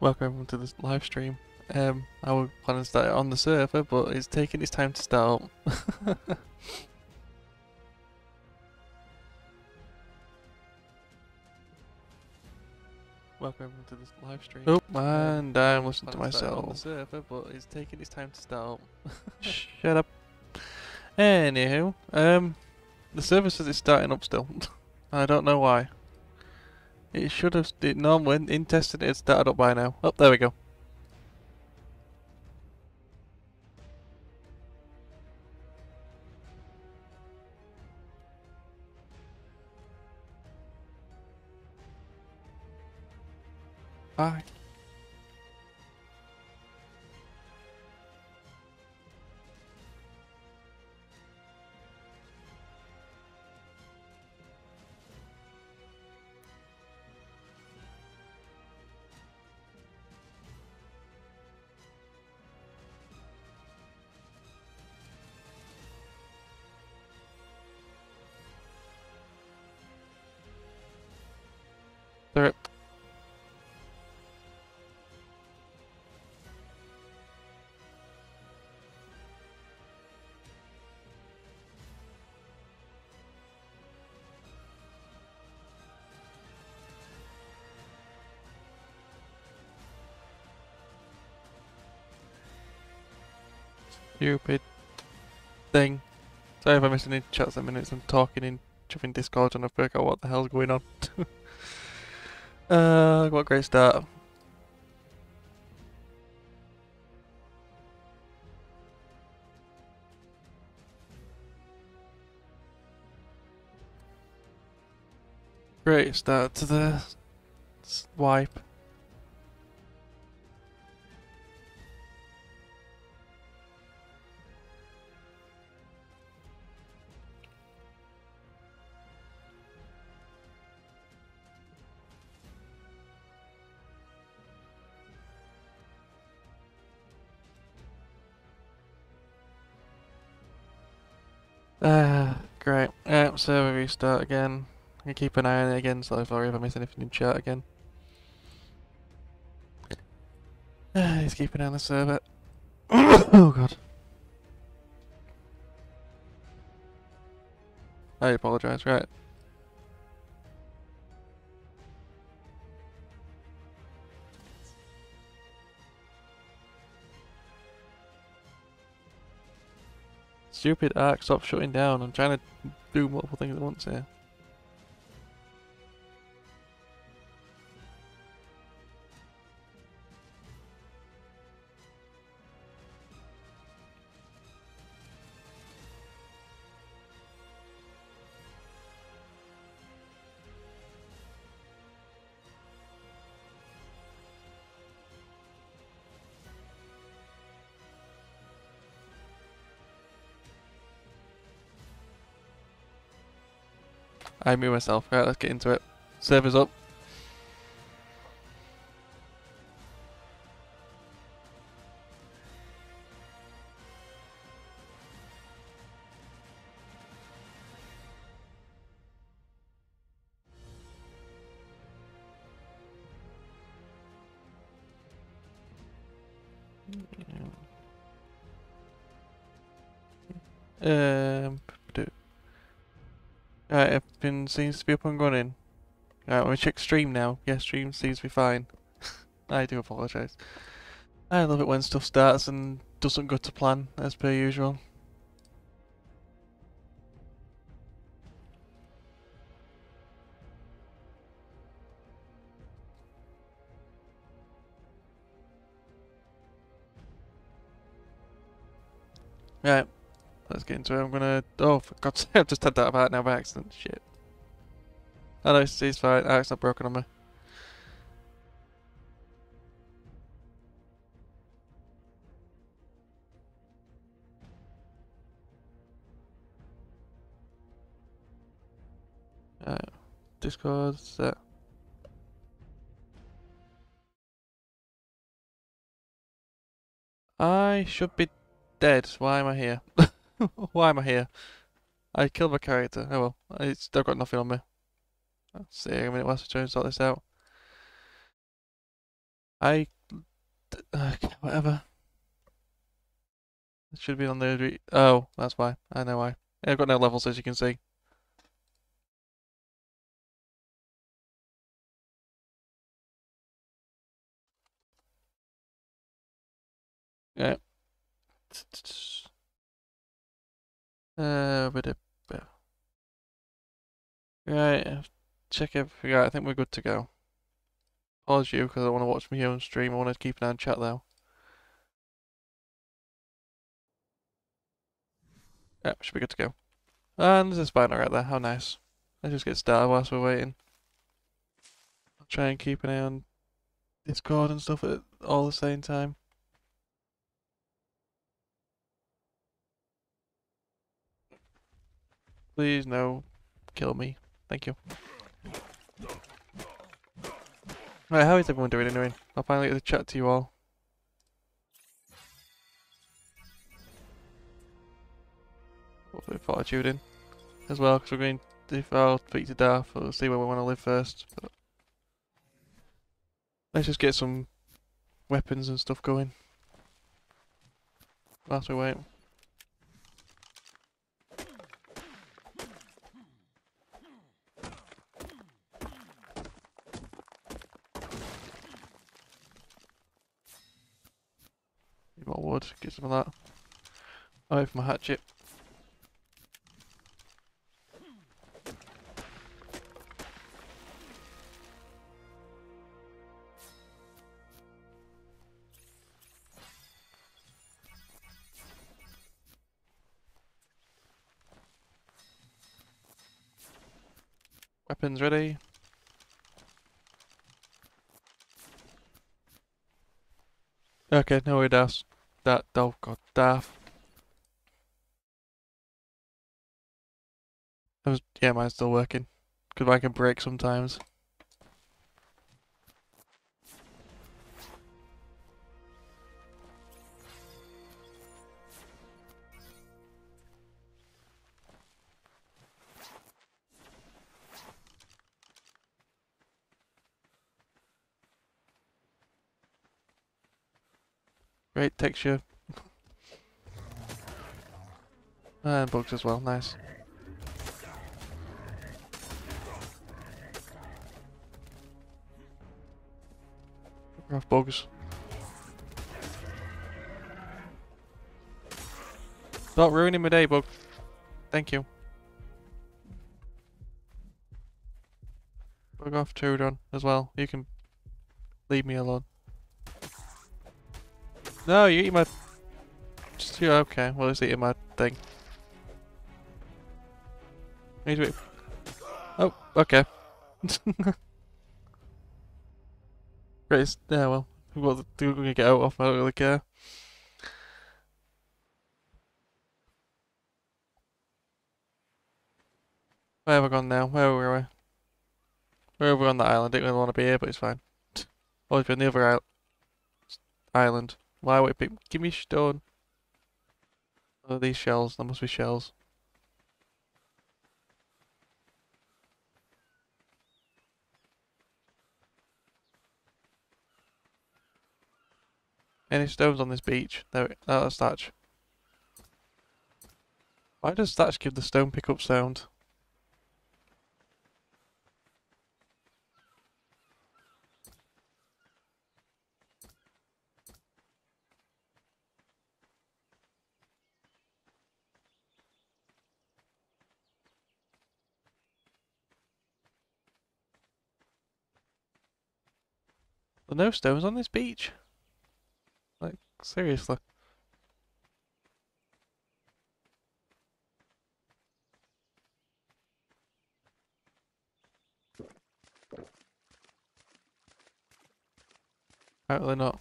Welcome everyone to this live stream. Um, I was planning to start it on the server, but it's taking its time to start. Welcome everyone to this live stream. Oh, and I'm listening to planning to start it on the server, but it's taking its time to start. Shut up. Anywho, um, the server says it's starting up still. I don't know why. It should have. It normally in testing it started up by now. Oh, there we go. Bye. Stupid thing. Sorry if I missed any chats a minutes. I'm talking in chuffing Discord and I forgot what the hell's going on. uh, what a great start. Great start to the s- we restart again. I keep an eye on it again, so sorry if I miss anything in chat again. He's keeping on the server. oh god. I apologise, right. Stupid Ark, stop shutting down. I'm trying to do multiple things at once here. I mute myself. Right, let's get into it. Server's up. Seems to be up and running. Alright, let me check stream now. Yeah, stream seems to be fine. I do apologise. I love it when stuff starts and doesn't go to plan, as per usual. Right, let's get into it. I'm gonna. Oh, for God's sake, I've just had that about now by accident. Shit. Oh no, it's, it's fine. Ah, it's not broken on me. Alright, Discord set. I should be dead. Why am I here? Why am I here? I killed my character. Oh well, I still got nothing on me. Let's see a minute whilst I try and sort this out. I. Uh, whatever. It should be on the. Oh, that's why. I know why. I've got no levels as you can see. Yeah. Uh, but it, right. Check everything out. I think we're good to go. Pause you because I want to watch my own stream. I want to keep an eye on chat though. Yeah, should be good to go. And there's a spiner right there. How nice. Let's just get started whilst we're waiting. I'll try and keep an eye on Discord and stuff at all the same time. Please no, kill me. Thank you. Right, how is everyone doing anyway? I'll finally get to chat to you all. Hopefully fortitude in as well, because we're going to, if I'll speak to Darth, we'll see where we want to live first. But let's just get some weapons and stuff going. Whilst we wait. Get some of that. Wait for my hatchet. Weapons ready. Okay, no way, Das. That, oh god. That was, yeah, mine's still working. Because mine can break sometimes. Great texture. And bugs as well, nice. Rough bugs. Stop ruining my day, bug. Thank you. Bug off Troodon as well. You can leave me alone. No, you eat my... Just, yeah, okay, well, it's eating my thing. Need to be... Oh, okay. Great, yeah, well, we're gonna get out of, I don't really care. Where have I gone now? Where were we? We're over on that island, didn't really want to be here, but it's fine. Always been the other island. Why would be? Give me stone. Oh, these shells, there must be shells. Any stones on this beach? There, that's thatch. Why does thatch give the stone pickup sound? There no stones on this beach? Like, seriously. Apparently not.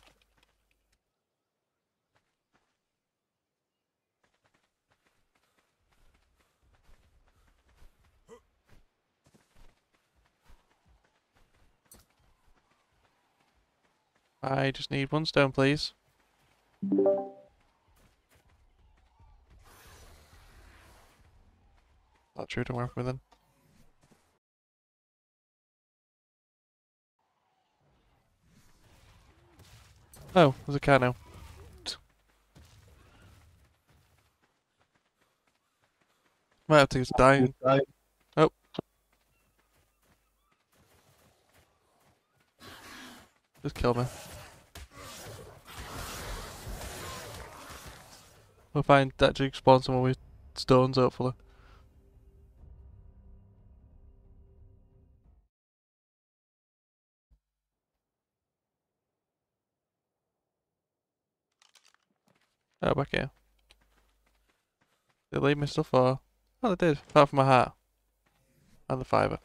I just need one stone, please. Not true to work with then. Oh, there's a car now. Might have to use dying. Oh. Just kill me. We'll find that Duke spawn somewhere with stones, hopefully. Oh, back here. They leave me stuff or? Oh, they did. Apart from my hat. And the fibre.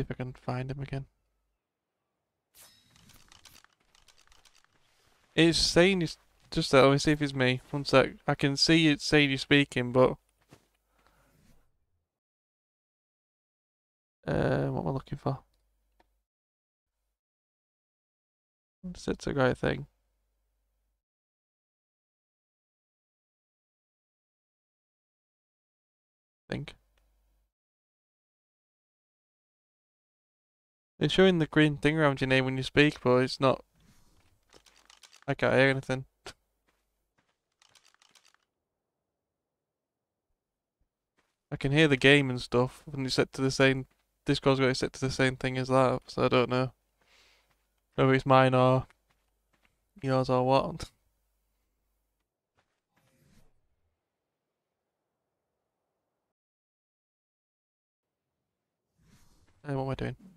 See if I can find him again. It's saying it's just that. Let me see if it's me. One sec. I can see it saying you're speaking, but uh, what am I looking for? It's a great thing. think. It's showing the green thing around your name when you speak, but it's not. I can't hear anything. I can hear the game and stuff when you set to the same. Discord's got it set to the same thing as that, so I don't know. Whether it's mine or yours or what. Hey, what am I doing?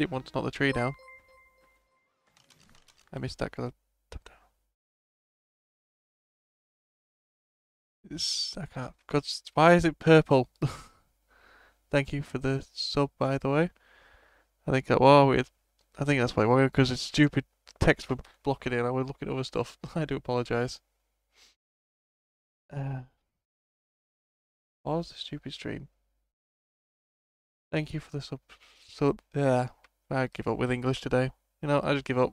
Didn't to knock the tree down. I missed that because I tapped down. It's, I can't. Why is it purple? Thank you for the sub, by the way. I think that, well, it, I think that's why, because it's stupid text for blocking it. I would look at other stuff. I do apologise. Uh, Pause the stupid stream. Thank you for the sub. So, yeah, I give up with English today. You know, I just give up.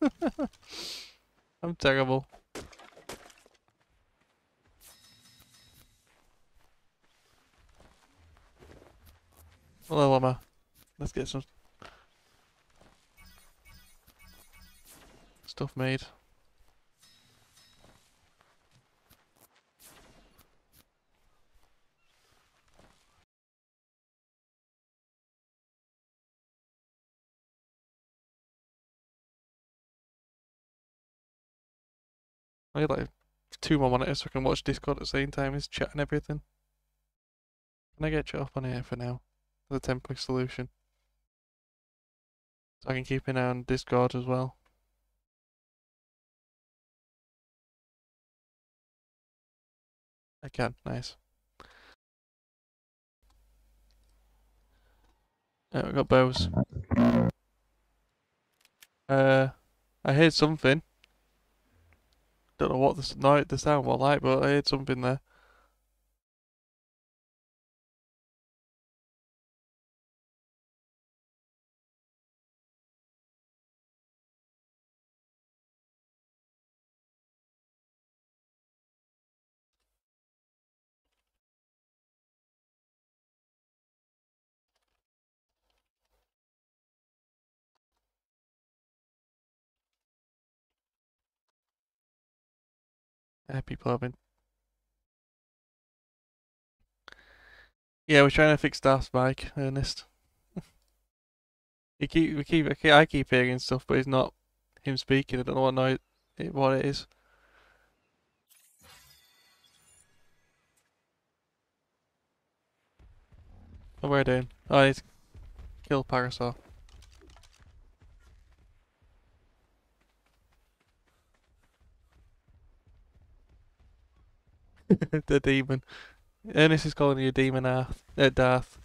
I'm terrible. Hello, Emma. Let's get some stuff made. I need like two more monitors so I can watch Discord at the same time as chat and everything. Can I get chat up on here for now? The temporary solution. So I can keep an eye on Discord as well. I can, nice. Yeah, we got bows. Uh, I heard something. Don't know what the, no, the sound was like, but I heard something there. Have been. Yeah, we're trying to fix Darth's mic, Ernest. he keep, we keep, I keep hearing stuff, but it's not him speaking. I don't know what noise, what it is. What are we doing? Oh, I need to kill Parasaur. the demon. Ernest is calling you a demon, Arth. Uh, Darth.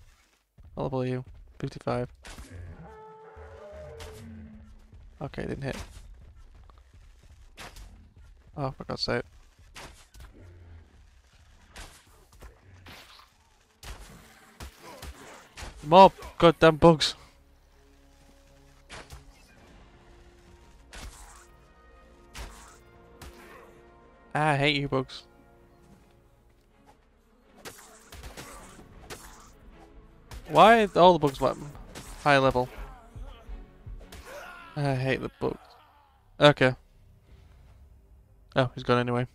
Are you? 55. Okay, didn't hit. Oh, for God's sake. More goddamn bugs. I hate you bugs. Why are all the bugs like high level? I hate the bugs. Okay. Oh, he's gone anyway.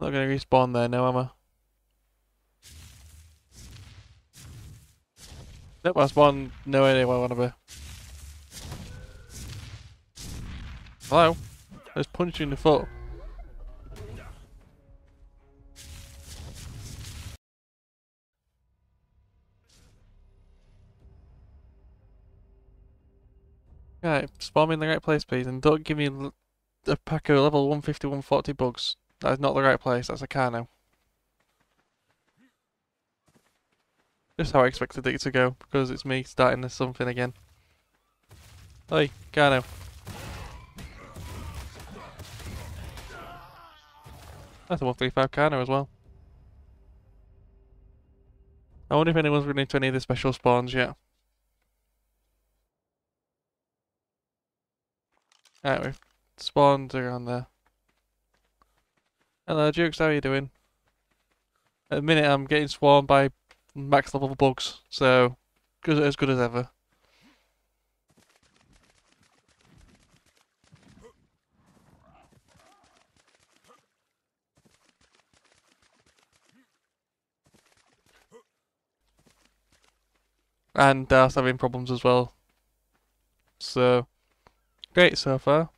Not gonna respawn there now, am I? Nope, I spawned no idea where I wanna be. Hello? In the foot. Right, spawn me in the right place, please, and don't give me a pack of level 150, 140 bugs. That is not the right place, that's a Carno. Just how I expected it to go, because it's me starting this something again. Oi, Carno. That's a 135 Carno as well. I wonder if anyone's running into any of the special spawns yet. Right, we've spawned around there. Hello, Jukes, how are you doing? At the minute, I'm getting swarmed by max level bugs, so good, as good as ever. And uh, Darth's having problems as well. So, Great so far.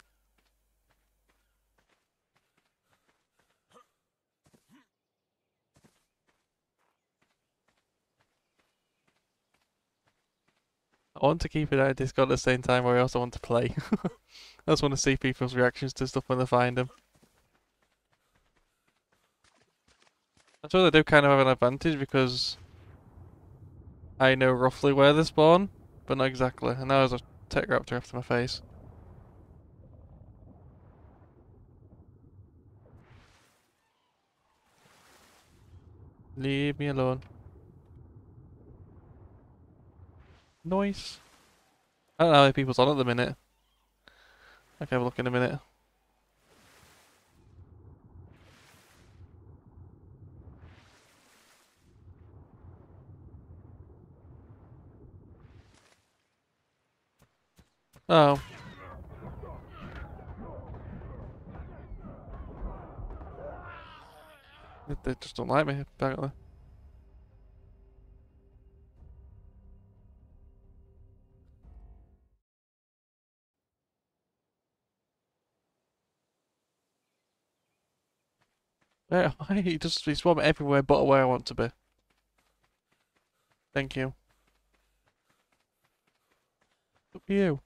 I want to keep it out of Discord at the same time where I also want to play. I just want to see people's reactions to stuff when they find them. I suppose I do kind of have an advantage because I know roughly where they spawn, but not exactly. And now there's a Tek raptor after my face. Leave me alone. Noise. I don't know how many people's on at the minute. I can have a look in a minute. Oh. They just don't like me, apparently. Yeah, he just he swam everywhere but where I want to be. Thank you. Up you.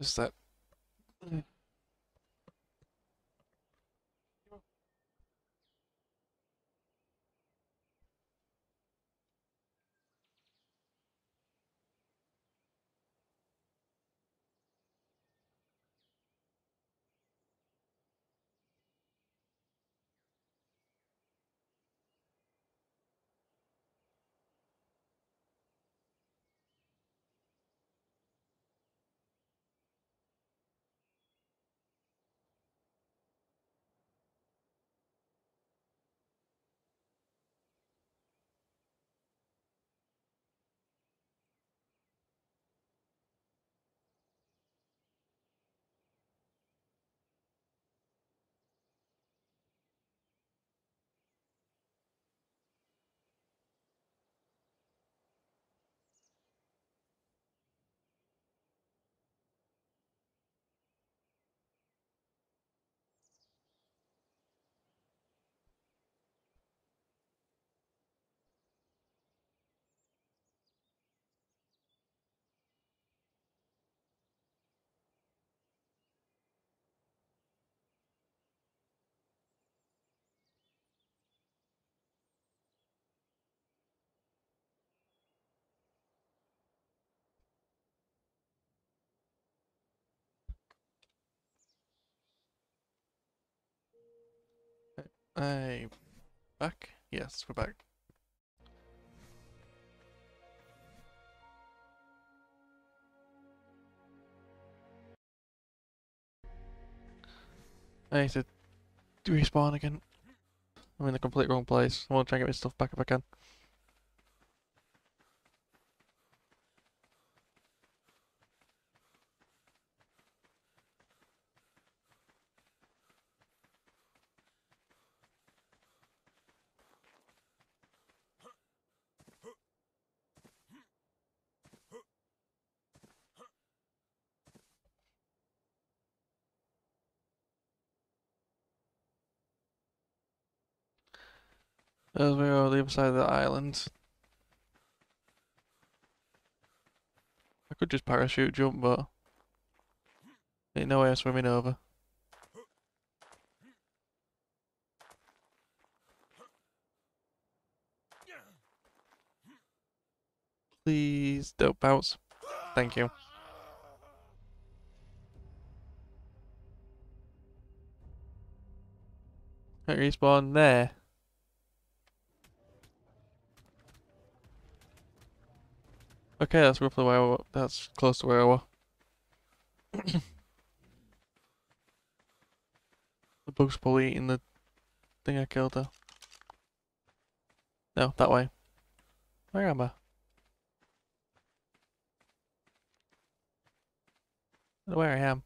Is that Hey, back? Yes, we're back. I need to respawn again. I'm in the complete wrong place. I want to try and get my stuff back if I can. As we are on the other side of the island. I could just parachute jump, but ain't no way I'm swimming over. Please don't bounce. Thank you. I respawn there. Okay, that's roughly where I wa- that's close to where I was. the bug's probably eating the thing I killed though. No, that way. Where am I? I where I am.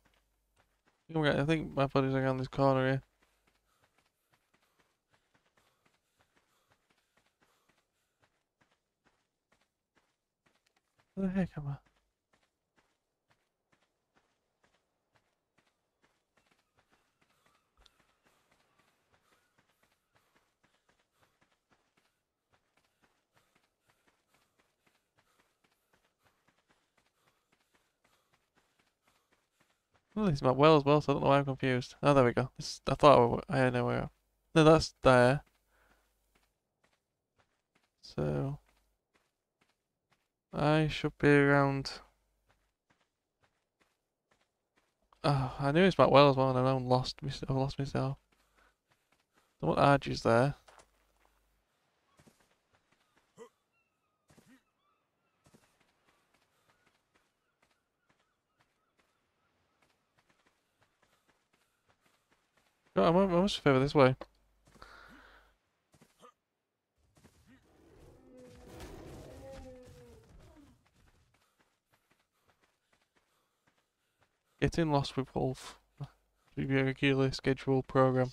I think we're- I think my body's around this corner here. Where the heck am I? Oh, he's my well as well, so I don't know why I'm confused. Oh, there we go. This, I thought I, I know where. No, that's there. So I should be around. Oh, I knew it's my well as well, and I lost. I've lost myself. Don't want Archie's there. Oh, I'm, I must favour this way. Getting lost with Wolf. Regularly scheduled program.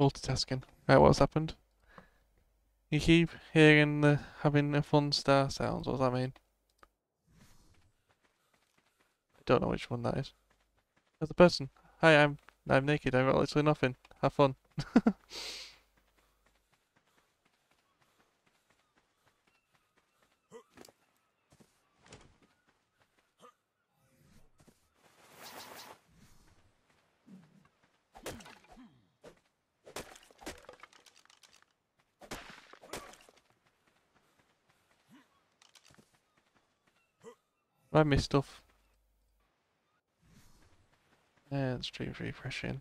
Multitasking. Right, what's happened? You keep hearing the having a fun star sounds. What does that mean? I don't know which one that is. There's the person. Hi, I'm I'm naked. I've got literally nothing. Have fun. I missed stuff. And stream's refreshing.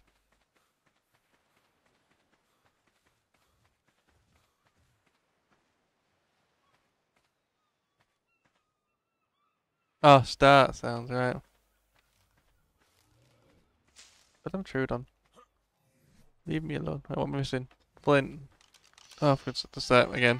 Oh, start sounds right. But I'm Troodon. Leave me alone. I want missing. Flint. Oh, it's the start again.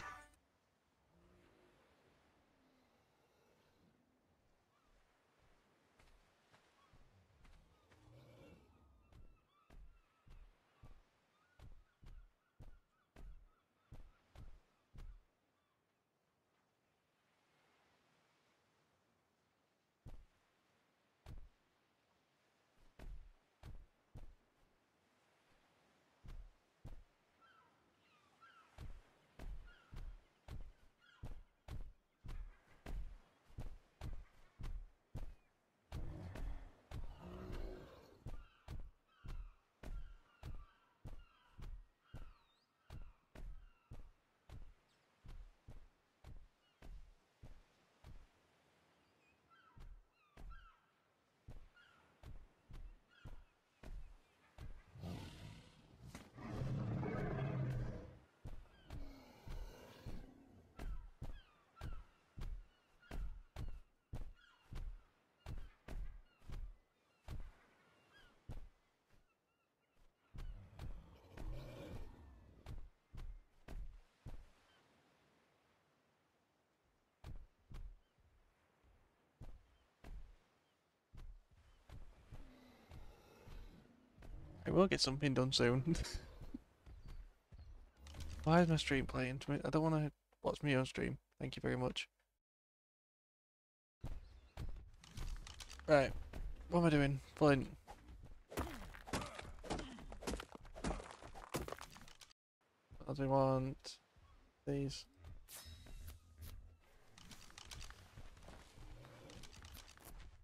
I will get something done soon. Why is my stream playing? I don't want to watch me on stream. Thank you very much. Right. What am I doing? Flint. What do we want? These.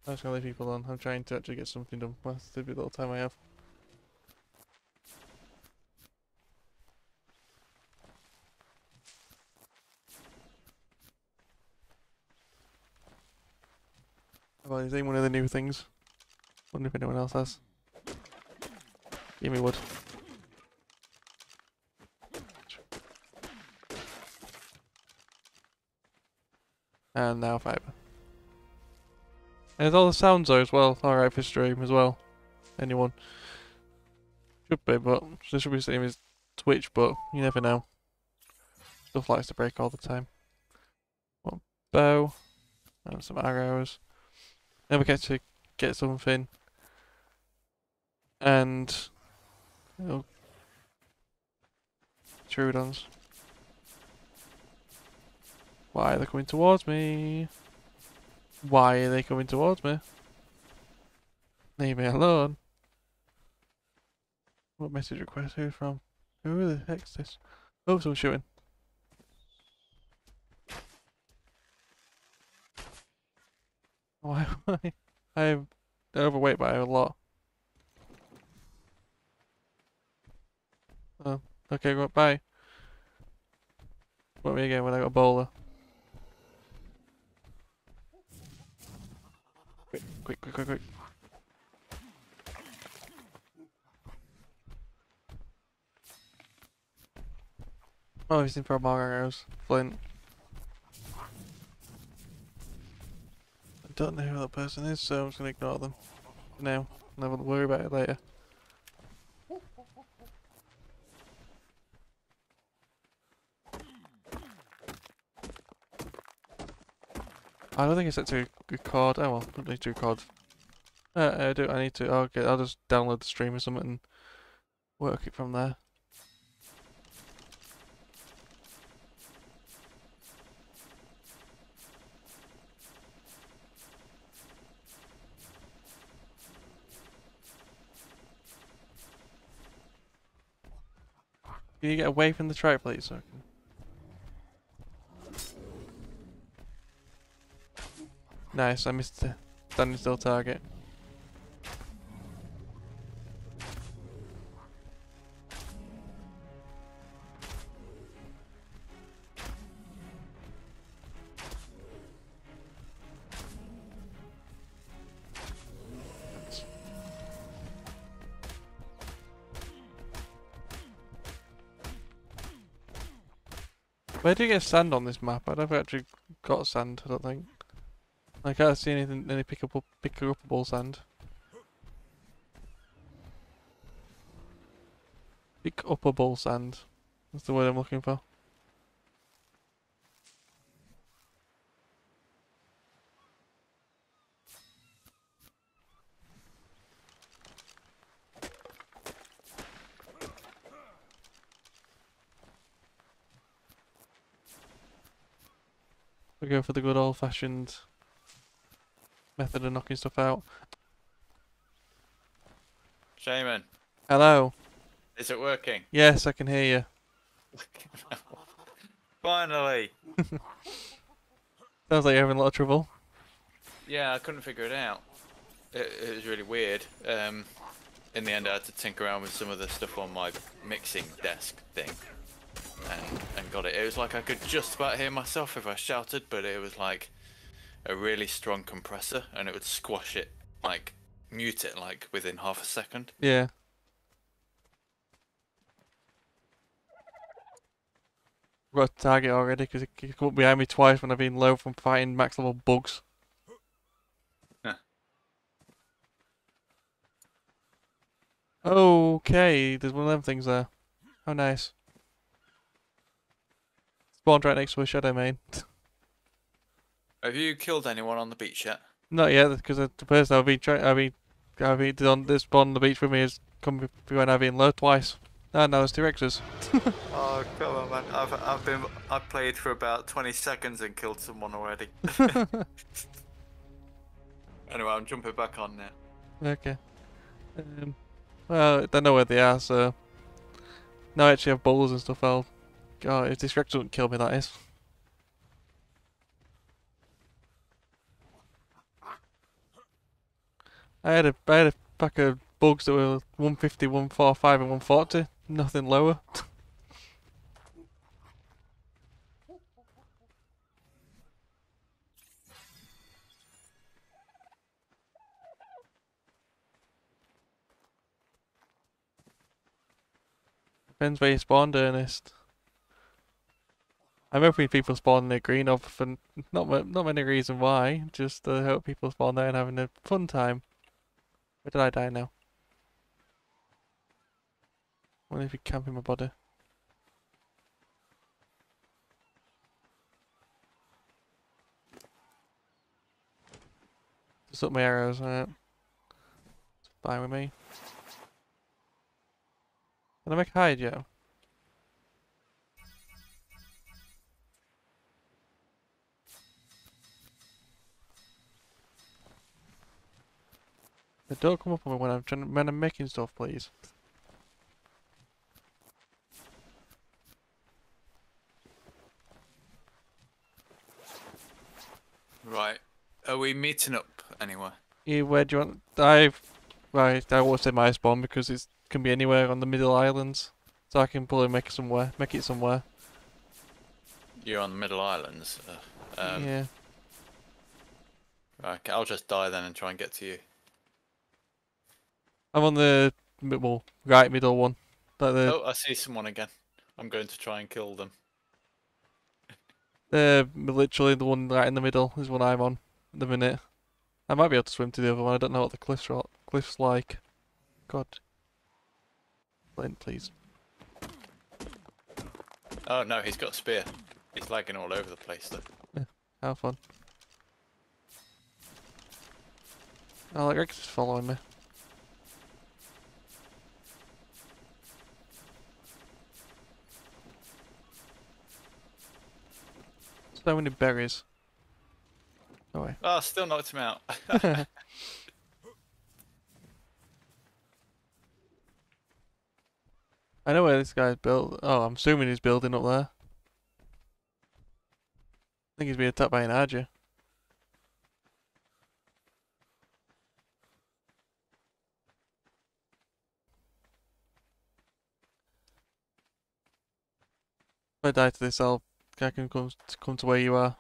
I'm just gonna leave people on. I'm trying to actually get something done. That's the little time I have. Is one of the new things? Wonder if anyone else has. Give me wood. And now fiber. And there's all the sounds though as well. Alright for stream as well. Anyone. Should be, but this should be the same as Twitch, but you never know. Stuff likes to break all the time. One bow. And some arrows. Then we get to get something. And oh, Troodons. Why are they coming towards me? Why are they coming towards me? Leave me alone. What message request? Who's from? Who the heck's this? Oh, someone's shooting. Why am I? I'm overweight by a lot. Oh, okay, well, bye. Want me again when I got a bowler. Quick, quick, quick, quick, quick. Oh, he's in for a more arrows. Flint. Don't know who that person is, so I'm just going to ignore them for now. Never worry about it later. I don't think it's set to record. Oh well, I need to record. Uh, I do. I need to. Okay, I'll just download the stream or something and work it from there. Can you get away from the truck, please? So. Nice, I missed the standing still target. Do get sand on this map? I've never actually got sand, I don't think. I can't see anything, any pickable, pickable ball sand. Pick upable sand. That's the word I'm looking for. We go for the good old fashioned method of knocking stuff out. Shaman, Hello. is it working? Yes, I can hear you. Finally! Sounds like you're having a lot of trouble. Yeah, I couldn't figure it out. It, it was really weird. Um, in the end, I had to tinker around with some of the stuff on my mixing desk thing, and and got it. It was like I could just about hear myself if I shouted, but it was like a really strong compressor, and it would squash it, like mute it, like within half a second. Yeah. Got a target already because it it come up behind me twice when I've been low from fighting max level bugs. Huh. Okay, there's one of them things there. How nice. Spawned right next to a Shadowmane. Have you killed anyone on the beach yet? Not yet, because the person I've been trying, I've been, I've been on this spawn on the beach with me has come when I've been low twice. Ah, now there's two Rexes. Oh come on, man! I've I've been I played for about twenty seconds and killed someone already. anyway, I'm jumping back on now. Okay. Um, well, I don't know where they are, so now I actually have balls and stuff. I'll. God, if this wreck doesn't kill me, that is. I had a I had a pack of bugs that were 150, 145, and 140. Nothing lower. Depends where you spawned, Ernest. I'm hoping people spawn near green off for not not many reason why. Just to help people spawn there and having a fun time. Where did I die now? wonder if you camp in my body. Just up my arrows, alright. It's fine with me. Can I make hide, Joe? But don't come up on me when I'm trying when I'm making stuff, please. Right. Are we meeting up anywhere? Yeah, where do you want? I, right, I won't say my spawn because it can be anywhere on the middle islands, so I can probably make it somewhere, make it somewhere. You're on the Middle Islands. Uh, um, yeah. Right, okay, I'll just die then and try and get to you. I'm on the well, right middle one. The Oh, I see someone again. I'm going to try and kill them. the literally the one right in the middle is one I'm on at the minute. I might be able to swim to the other one. I don't know what the cliffs are, cliffs like. God. Flint, please. Oh no, he's got a spear. He's lagging all over the place though. Have fun. Oh, like Rex is following me. So many berries. Oh wait. Oh, still knocked him out. I know where this guy's built. Oh, I'm assuming he's building up there. I think he's being attacked by an Arger. If I die to this, I'll I can come come to where you are.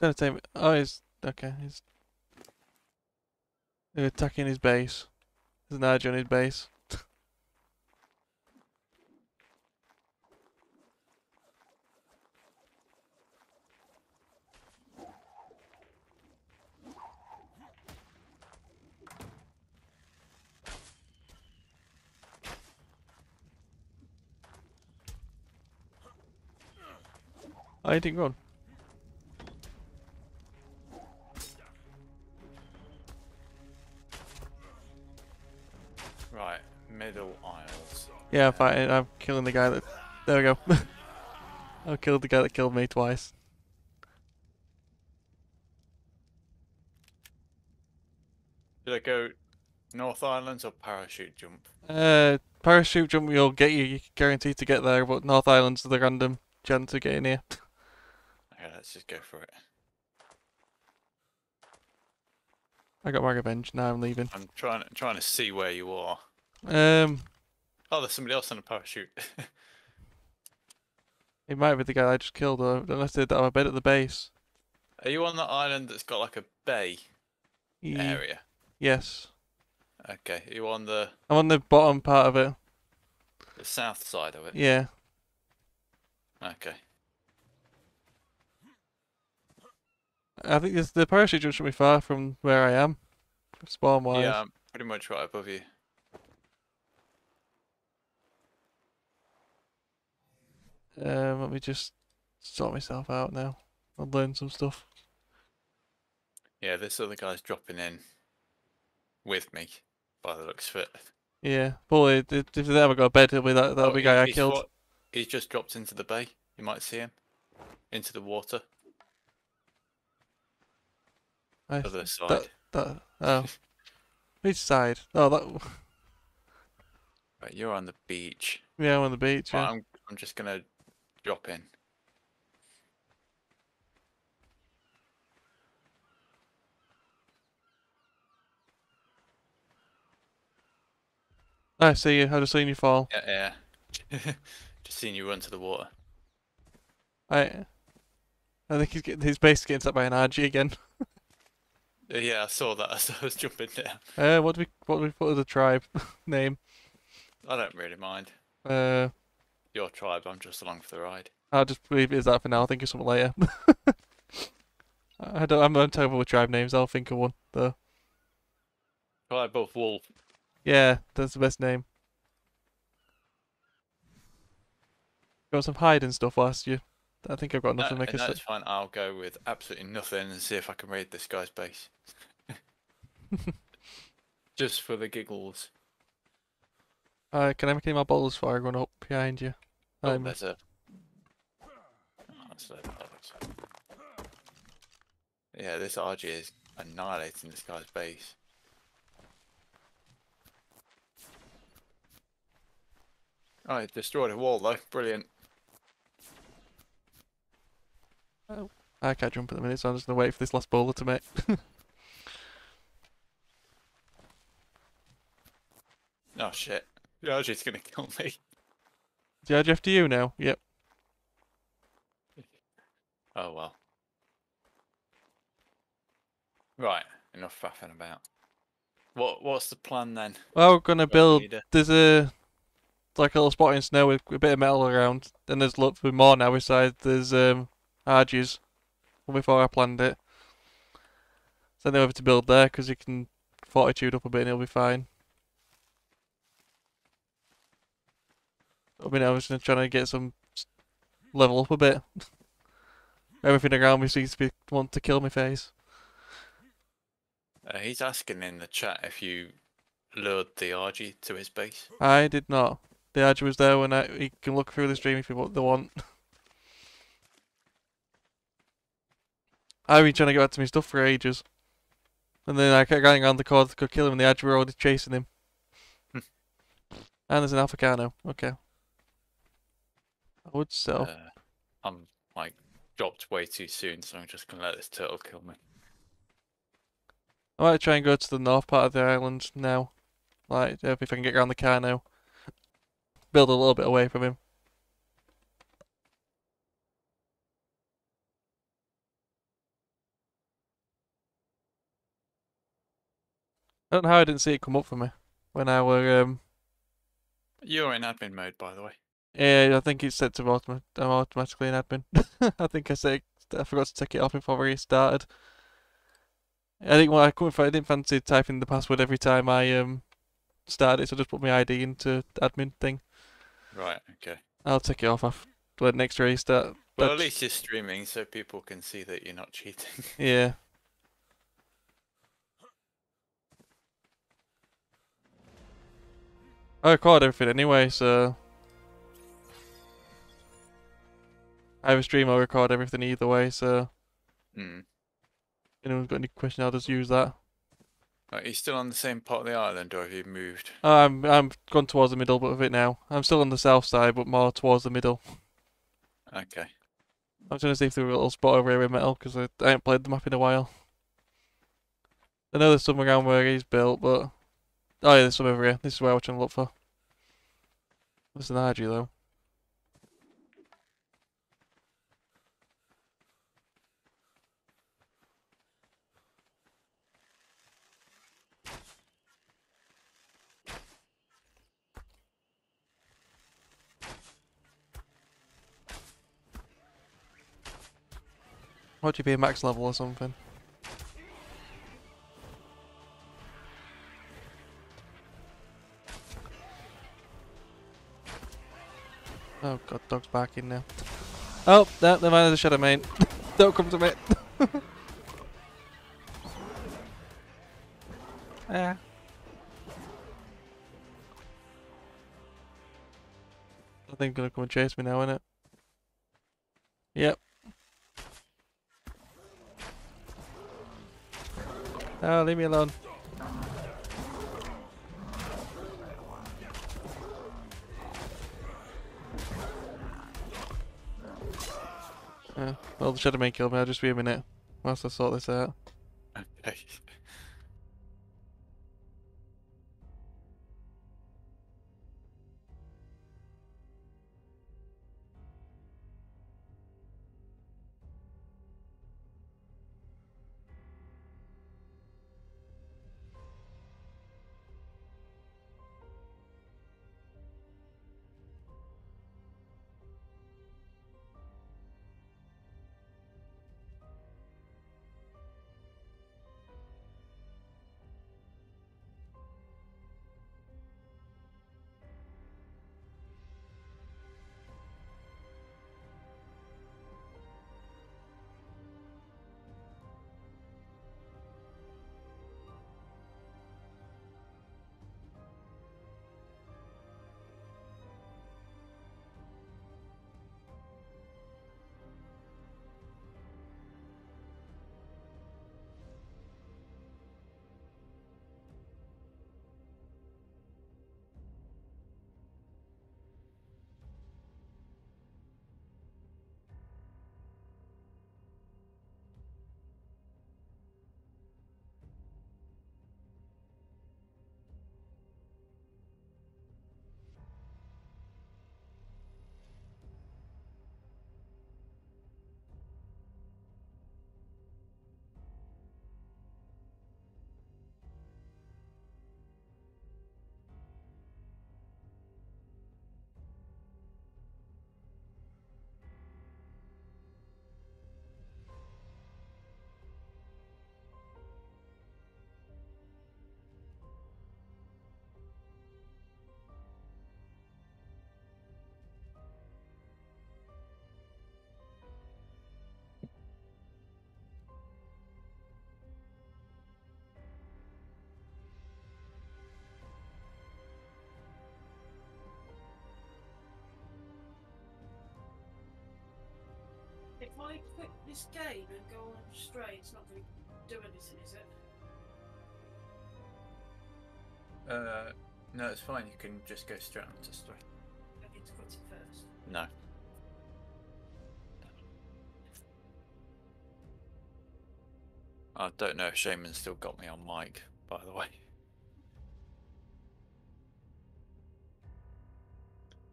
Take me. Oh, he's okay. He's they're attacking his base. There's an Arger on his base. I didn't run. Right, middle aisles. Yeah, I'm fighting. I'm killing the guy that. There we go. I killed the guy that killed me twice. Did I go North Islands or parachute jump? Uh, parachute jump will get you. You're guaranteed to get there, but North Island's are the random chance of getting here. Okay, let's just go for it. I got my revenge. Now I'm leaving. I'm trying trying to see where you are. Um, Oh, there's somebody else on a parachute. it might be the guy I just killed, though, unless they have a bed at the base. Are you on the island that's got like a bay area? Yes. Okay, are you on the, I'm on the bottom part of it. the south side of it? Yeah. Okay. I think this, the parachute jump should be far from where I am, spawn wise. Yeah, I'm pretty much right above you. Um, let me just sort myself out now. I'll learn some stuff. Yeah, this other guy's dropping in with me, by the looks of it. Yeah, boy, if they haven't got a bed, it'll be that that'll Oh, be guy I killed. wa- He's just dropped into the bay. You might see him. Into the water. I, Other side. that that oh, which side? Oh, that Right, you're on the beach. yeah, I'm on the beach. Yeah. I'm, I'm just gonna drop in. I see you. I just seen you fall. Yeah, yeah. just seen you run to the water. I I think he's getting his base getting attacked by an RG again. Yeah, I saw that as I was jumping down. Uh, what do we what do we put as a tribe name? I don't really mind. Uh, Your tribe, I'm just along for the ride. I'll just leave it as that for now. I'll think of something later. I don't. I'm not terrible with tribe names. I'll think of one though. Tribe of Wolf. Yeah, that's the best name. Got some hide and stuff last year. I think I've got enough No, to make and a. that's s- fine. I'll go with absolutely nothing and see if I can raid this guy's base. just for the giggles. Uh, can I make any more bottles before I run up behind you? Oh, I'm- there's a. Oh, that's a- Yeah, this RG is annihilating this guy's base. Oh, it destroyed a wall though. Brilliant. I can't jump at the minute, so I'm just gonna wait for this last bowler to make. Oh shit. The RG's gonna kill me. Yeah, after you now. Yep. Oh well. Right, enough faffing about. What what's the plan then? Well, we're gonna build. There's a like a little spot in snow with a bit of metal around. Then there's lots with more now. Besides, there's um arches. Well, before I planned it. Send them over to build there because you can fortitude up a bit and it'll be fine. I mean, I was just trying to get some level up a bit. Everything around me seems to be want to kill my face. Uh, he's asking in the chat if you lured the RG to his base. I did not. The archer was there when I. You can look through the stream if you want. The want. I've been trying to get back to my stuff for ages. And then I kept going around the corner to go kill him, and the Edge were already chasing him. Hmm. and there's an Africano. Okay. I would sell. Uh, I'm like dropped way too soon, so I'm just gonna let this turtle kill me. I might try and go to the north part of the island now. Like, if I can get around the car now. Build a little bit away from him. I don't know how I didn't see it come up for me when I were um You're in admin mode, by the way. yeah I think it's set to automa- I'm automatically in admin. I think I said I forgot to take it off before we started. I think when I couldn't I didn't fancy typing the password every time I um started, so I just put my ID into admin thing. Right. Okay. I'll take it off after the next restart. Well, at least you're streaming, so people can see that you're not cheating. Yeah. I record everything anyway, so I have a stream. I'll record everything either way. So Hmm. anyone's got any question, I'll just use that. Are you still on the same part of the island, or have you moved? I'm I'm gone towards the middle of it now. I'm still on the south side, but more towards the middle. Okay. I'm trying to see if there's a little spot over here in metal because I, I ain't played the map in a while. I know there's some around where he's built, but oh yeah, there's some over here. This is where I'm trying to look for. There's an RG though. What do you be a max level or something? Oh god, dog's barking now. Oh, no, never mind, there's a Shadowmane. Don't come to me. ah. I think gonna come and chase me now, innit? Yep. Oh, leave me alone. Uh, well, the Shadowmane killed me. I'll just be a minute whilst I sort this out. Okay. I quit this game and go on straight, it's not going to do anything, is it? Uh, no, it's fine. You can just go straight on to story. No. I don't know if Shaman still got me on mic, by the way.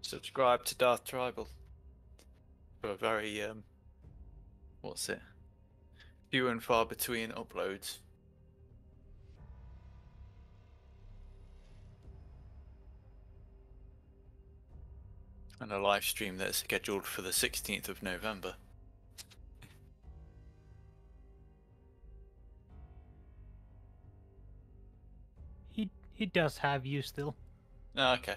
Subscribe to Darth Tribal for a very um, what's it? Few and far between uploads. And a live stream that's scheduled for the 16th of November. He he does have you still. Ah, okay.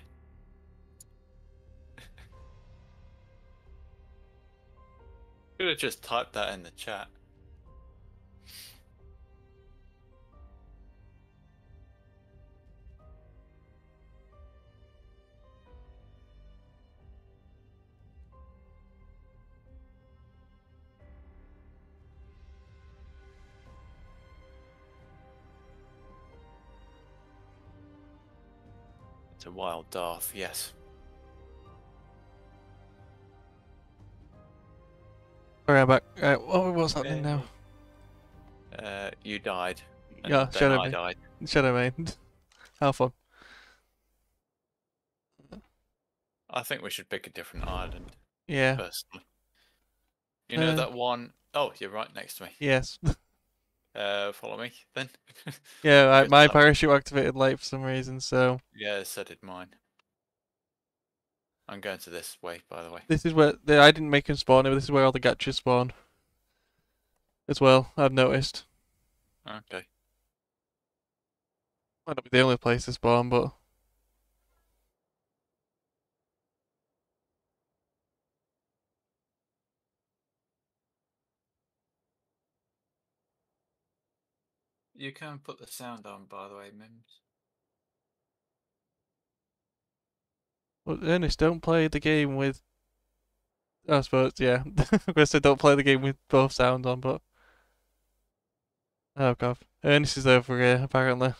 Could have just typed that in the chat. It's a wild Darth, yes. Alright, I'm back. Right, what was now? Uh, you died. Yeah, Shadow I died. Shadow. How fun. I think we should pick a different island, Yeah. personally. You know Uh, that one oh you're right next to me. Yes. Uh, follow me then. yeah, I, my parachute activated late for some reason, so yeah, so did mine. I'm going to this way, by the way. this is where the, I didn't make them spawn, but this is where all the gachas spawn. As well, I've noticed. Okay. Might not be the only place to spawn, but You can put the sound on, by the way, Mims. Well, Ernest, don't play the game with. I suppose, yeah. Gonna say don't play the game with both sounds on, but. Oh god. Ernest is over here, apparently.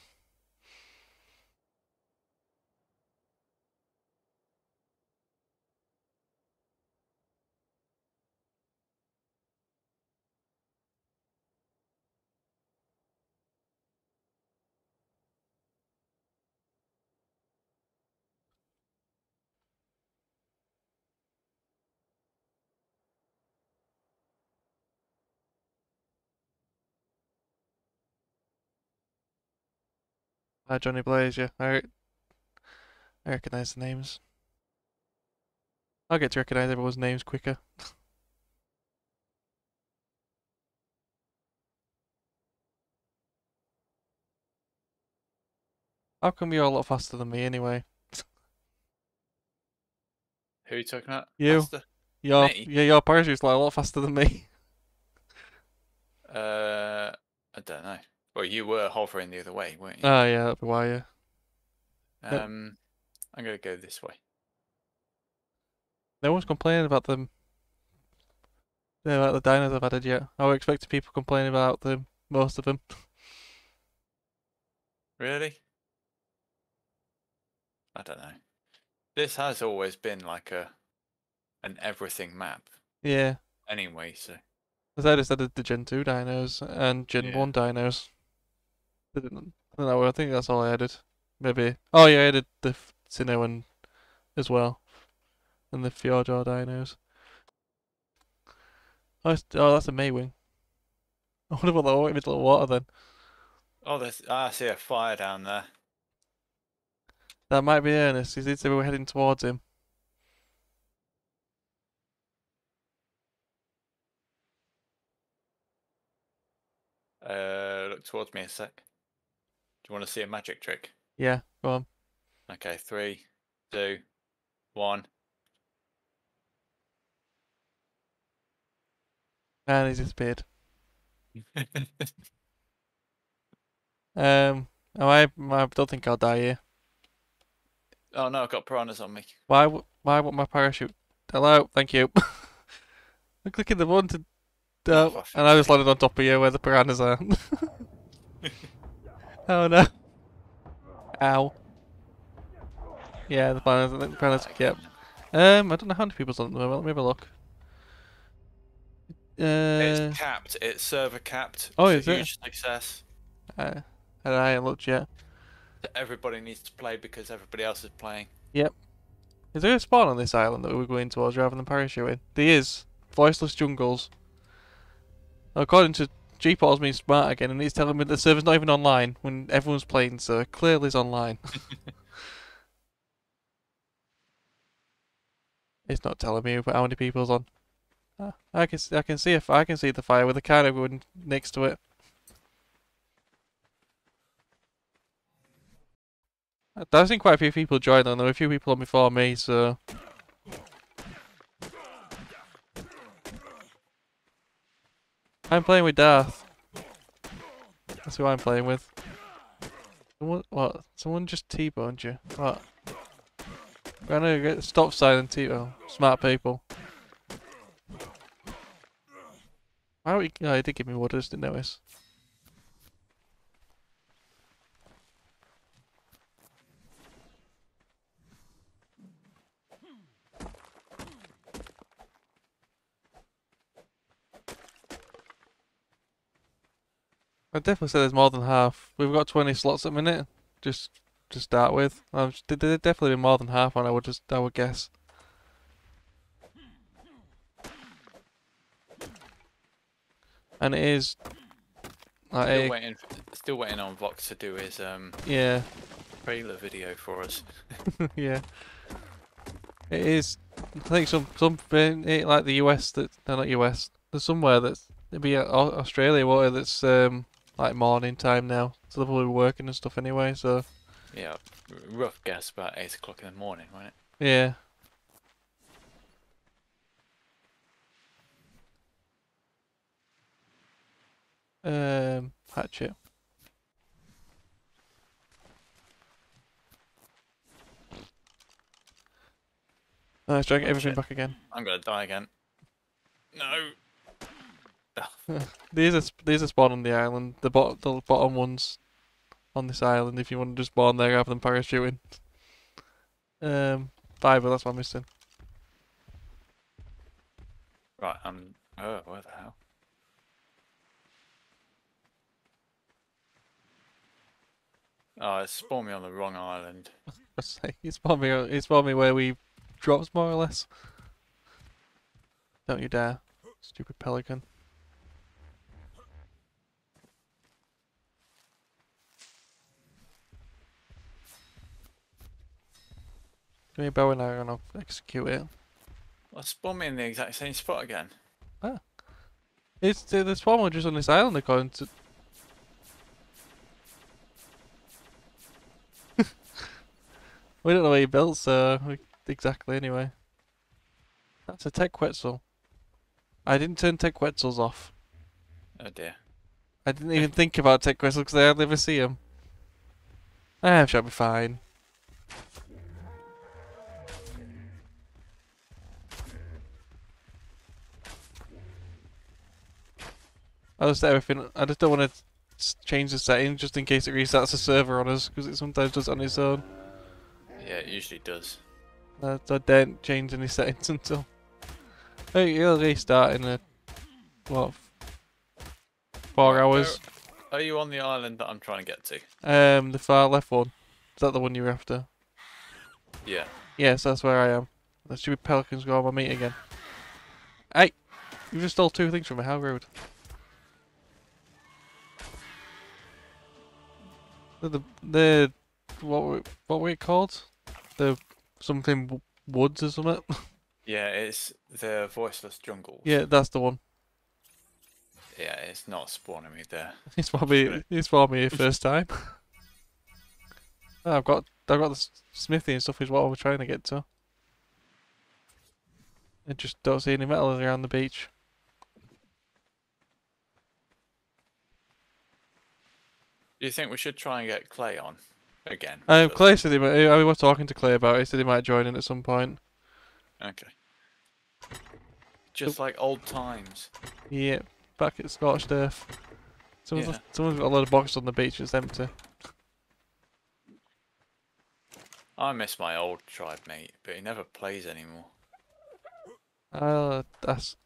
Hi, Johnny Blaze, yeah. I, I recognize the names. I'll get to recognize everyone's names quicker. How come you're a lot faster than me anyway? Who are you talking about? You. Faster? Your Me? yeah, your parachute's like a lot faster than me. Uh, I don't know. Well, you were hovering the other way, weren't you? Oh yeah, that'd be why. Yeah. yep. um, I'm gonna go this way. No one's complaining about them. Yeah, about the dinos I've added yet. I would expect people complaining about them. Most of them. Really? I don't know. This has always been like a an everything map Yeah. anyway, so As I just added the Gen 2 dinos and Gen Yeah. 1 dinos. Didn't, I know, I think that's all I added. Maybe. Oh yeah, I added the Sinnoh as well. And the Fjordur dinos. Oh, oh, that's a Maewing. I wonder what the middle of water then. Oh there's ah, I see a fire down there. That might be Ernest. He did say we were heading towards him. Uh look towards me a sec. You want to see a magic trick? Yeah, go on. Okay, three, two, one. And he's disappeared. Um, oh, I, I don't think I'll die here. oh no, I've got piranhas on me. Why, why won't my parachute? Hello, thank you. I'm clicking the button to. Oh, Oh, and I just landed on top of you where the piranhas are. oh no. Ow. Yeah, the plan is, the plan is to. Um, I don't know how many people's on the moment. Let me have a look. Uh, It's capped. It's server capped. Oh, it's is a it? huge success. uh, I haven't looked yet. Everybody needs to play because everybody else is playing. Yep. Is there a spawn on this island that we're going towards rather than parachuting? There is. Voiceless jungles. According to Gport's being smart again, and he's telling me the server's not even online when everyone's playing, so clearly it's online. it's not telling me how many people's on. Ah, I can I can see if I can see the fire with the car everyone next to it. I've seen quite a few people join though. There were a few people on before me, so I'm playing with Darth. That's who I'm playing with. Someone, what? Someone just T-boned you. What? I know, get stop sign and T. Oh, smart people. Why would he? Oh, he did give me just didn't notice. I'd definitely say there's more than half. We've got 20 slots at the minute, just to start with. Um, there'd definitely be more than half on. I would just, I would guess. And it is, like, Still eh, waiting. Still waiting on Vox to do his um yeah, trailer video for us. yeah. It is. I think some some eh, like the US that no not US. There's somewhere that's it'd be uh, Australia water that's um like morning time now. So they're probably working and stuff anyway. So Yeah, rough guess about eight o'clock in the morning, won't it? yeah. Um, hatchet. Nice, get Oh, everything shit. back again. I'm gonna die again. No. These are these are spawn on the island. The bot the bottom ones on this island. If you want to just spawn there rather than parachuting. Um, fiber. That's what I'm missing. Right, I'm. Oh, where the hell? Oh, it spawned me on the wrong island. I say it's spawned me. It's spawned me where we drops more or less. Don't you dare, stupid pelican. Give me a bow and arrow and I'll execute it. Well, it spawned me in the exact same spot again. Ah. It's the, the spawn were just on this island according to. we don't know where you built, so we, exactly anyway. That's a Tek quetzal. I didn't turn Tek quetzals off. Oh dear. I didn't even think about Tek quetzals because I hardly ever see them. I'm sure I'll be fine. I just everything. I just don't want to change the settings just in case it restarts the server on us because it sometimes does it on its own. Yeah, it usually does. So I don't change any settings until. Hey, it'll restart in a what? Four hours. Are you on the island that I'm trying to get to? Um, the far left one. Is that the one you're after? Yeah. Yes, that's where I am. The stupid pelicans go on my meat again. Hey, you just stole two things from me. How rude. The the, what were, what were it called? The something woods or something. Yeah, it's the voiceless jungle. yeah, that's the one. Yeah, it's not spawning me there. It's probably it's for me first time. I've got I've got the smithy and stuff is what I was trying to get to. I just don't see any metal around the beach. Do you think we should try and get Clay on again? Um, Clay said he might, I was talking to Clay about it. He said he might join in at some point. Okay. Just like old times. Yeah, back at Scorched Earth. Someone's, Yeah. someone's got a lot of boxes on the beach. It's empty. I miss my old tribe mate, but he never plays anymore. I'll ask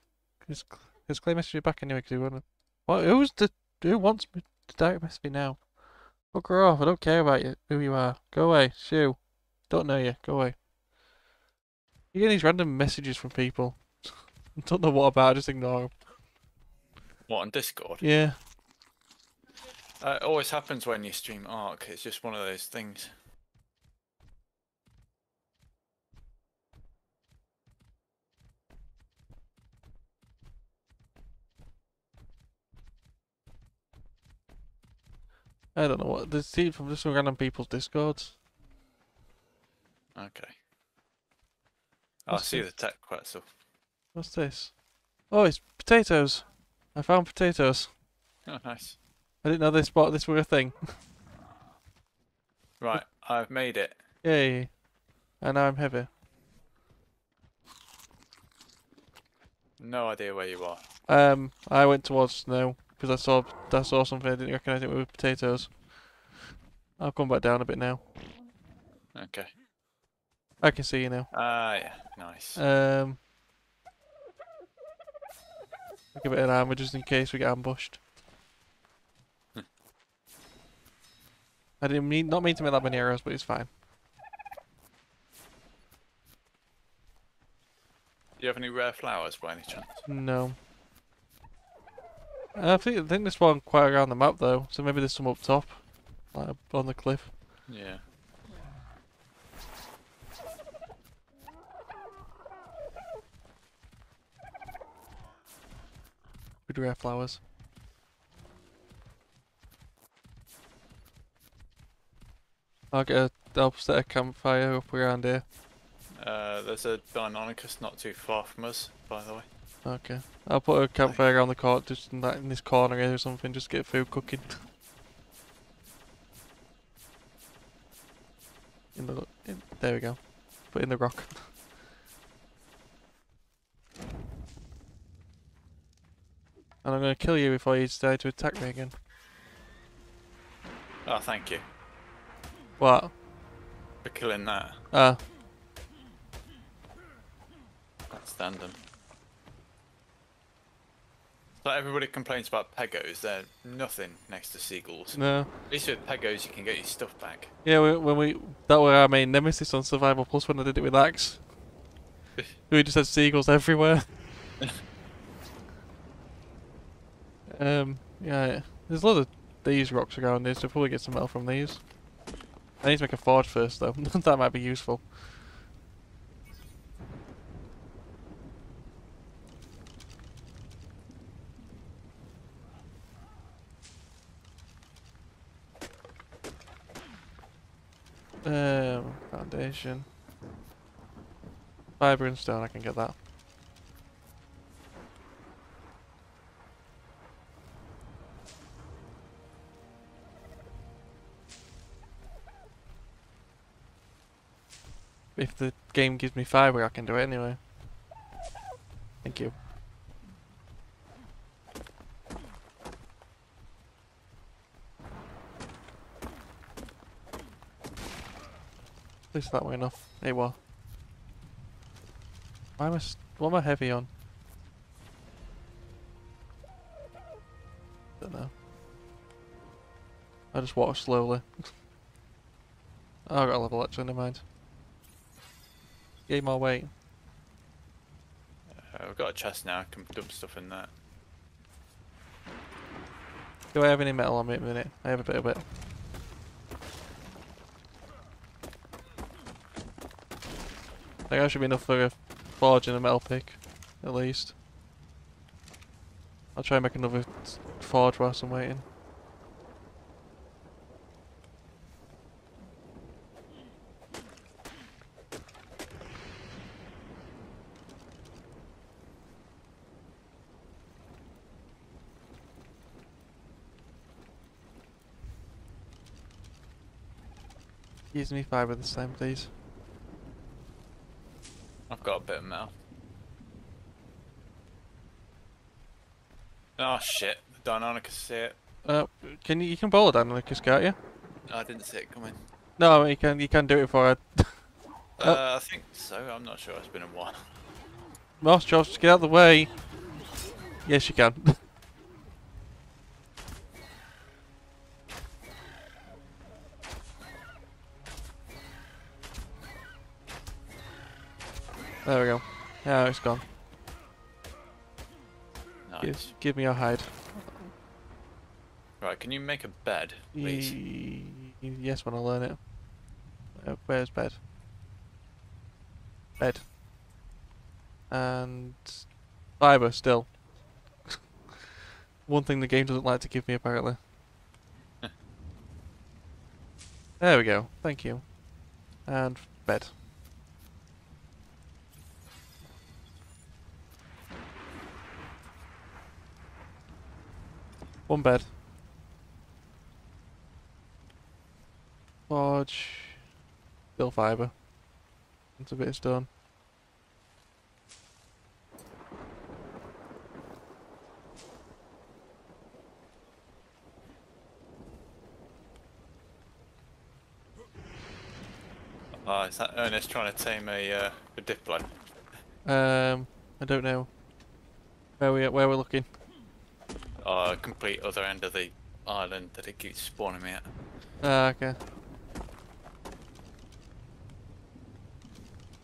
his his clay message you back anyway because he wanna. What? Who's the who wants me to direct message me now? Fuck her off. I don't care about you. Who you are. Go away. Shoo. Don't know you. Go away. You get these random messages from people. don't know what about. Just ignore them. What on Discord? Yeah. Uh, it always happens when you stream Ark. It's just one of those things. I don't know what. See it from just random people's discords. Okay. I What's see this? the Tek quetzal. What's this? Oh, it's potatoes. I found potatoes. Oh, nice. I didn't know this spot. This were a thing. Right, I've made it. Yay. And now I'm heavy. No idea where you are. Um, I went towards snow because I saw I saw something I didn't recognise it with potatoes. I'll come back down a bit now. Okay. I can see you now. Ah, yeah, nice. Um, give it an armor just in case we get ambushed. Hmm. I didn't mean not mean to make that many arrows, but it's fine. Do you have any rare flowers by any chance? No. I think I think there's one quite around the map though, so maybe there's some up top, like on the cliff. Yeah. Good rare flowers. I'll get a, I'll set a campfire up around here. Uh, there's a Deinonychus not too far from us, by the way. Okay. I'll put a campfire around the court, just in, that, in this corner here or something, just get food cooking. in the, in, there we go. Put in the rock. and I'm gonna kill you before you decide to attack me again. Oh, thank you What? for killing that. Ah, Outstanding. Like everybody complains about pegos, they're nothing next to seagulls. no. At least with pegos you can get your stuff back. Yeah, we- when we that were our main nemesis on Survival Plus when I did it with Axe. we just had seagulls everywhere. um, yeah, there's a lot of these rocks around here, so probably get some metal from these. I need to make a forge first, though. that might be useful. Um, foundation. Fiber and stone, I can get that. If the game gives me fiber, I can do it anyway. Thank you. Least that way enough. Hey, what? Why am I, what am I heavy on? Don't know. I just walk slowly. oh, I got a level actually, never mind. Gain more weight. Uh, we've got a chest now, I can dump stuff in that. Do I have any metal on me at the minute? I have a bit of it. I think that should be enough for a forge and a metal pick, at least. I'll try and make another forge whilst I'm waiting. Use me fiber this time, please. I've got a bit of metal. Oh shit, the Deinonychus see it. Uh, can you, you can bowl it down like this, can't you? I didn't see it coming. No, I mean, you can you can do it for. Oh. Uh, I think so. I'm not sure. It's been a while. Moss, Josh, get out of the way. Yes, you can. there we go. Now it's gone. Nice. Give, give me a hide. Right, can you make a bed, please? Ye- yes, when I learn it. Uh, where's bed? Bed. And fibre still. One thing the game doesn't like to give me apparently. there we go. Thank you. And bed. One bed. Forge. Still fibre. It's a bit of stone. Oh, is that Ernest trying to tame a, uh, a diplo? Um, I don't know. Where we where we're looking. A complete other end of the island that it keeps spawning me at. Ah, okay.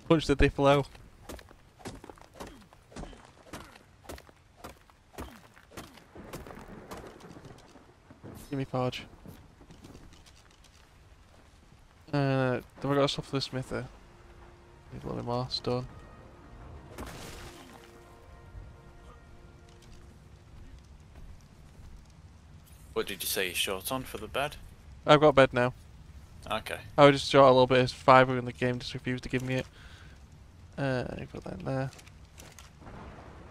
Punch the Diplo. Give me Forge. Uh, then we got stuff for the smith there. Need a little bit more stone. Say you're short on for the bed? I've got a bed now. Okay. I was just short a little bit of fibre in the game, just refused to give me it. Uh, put that in there.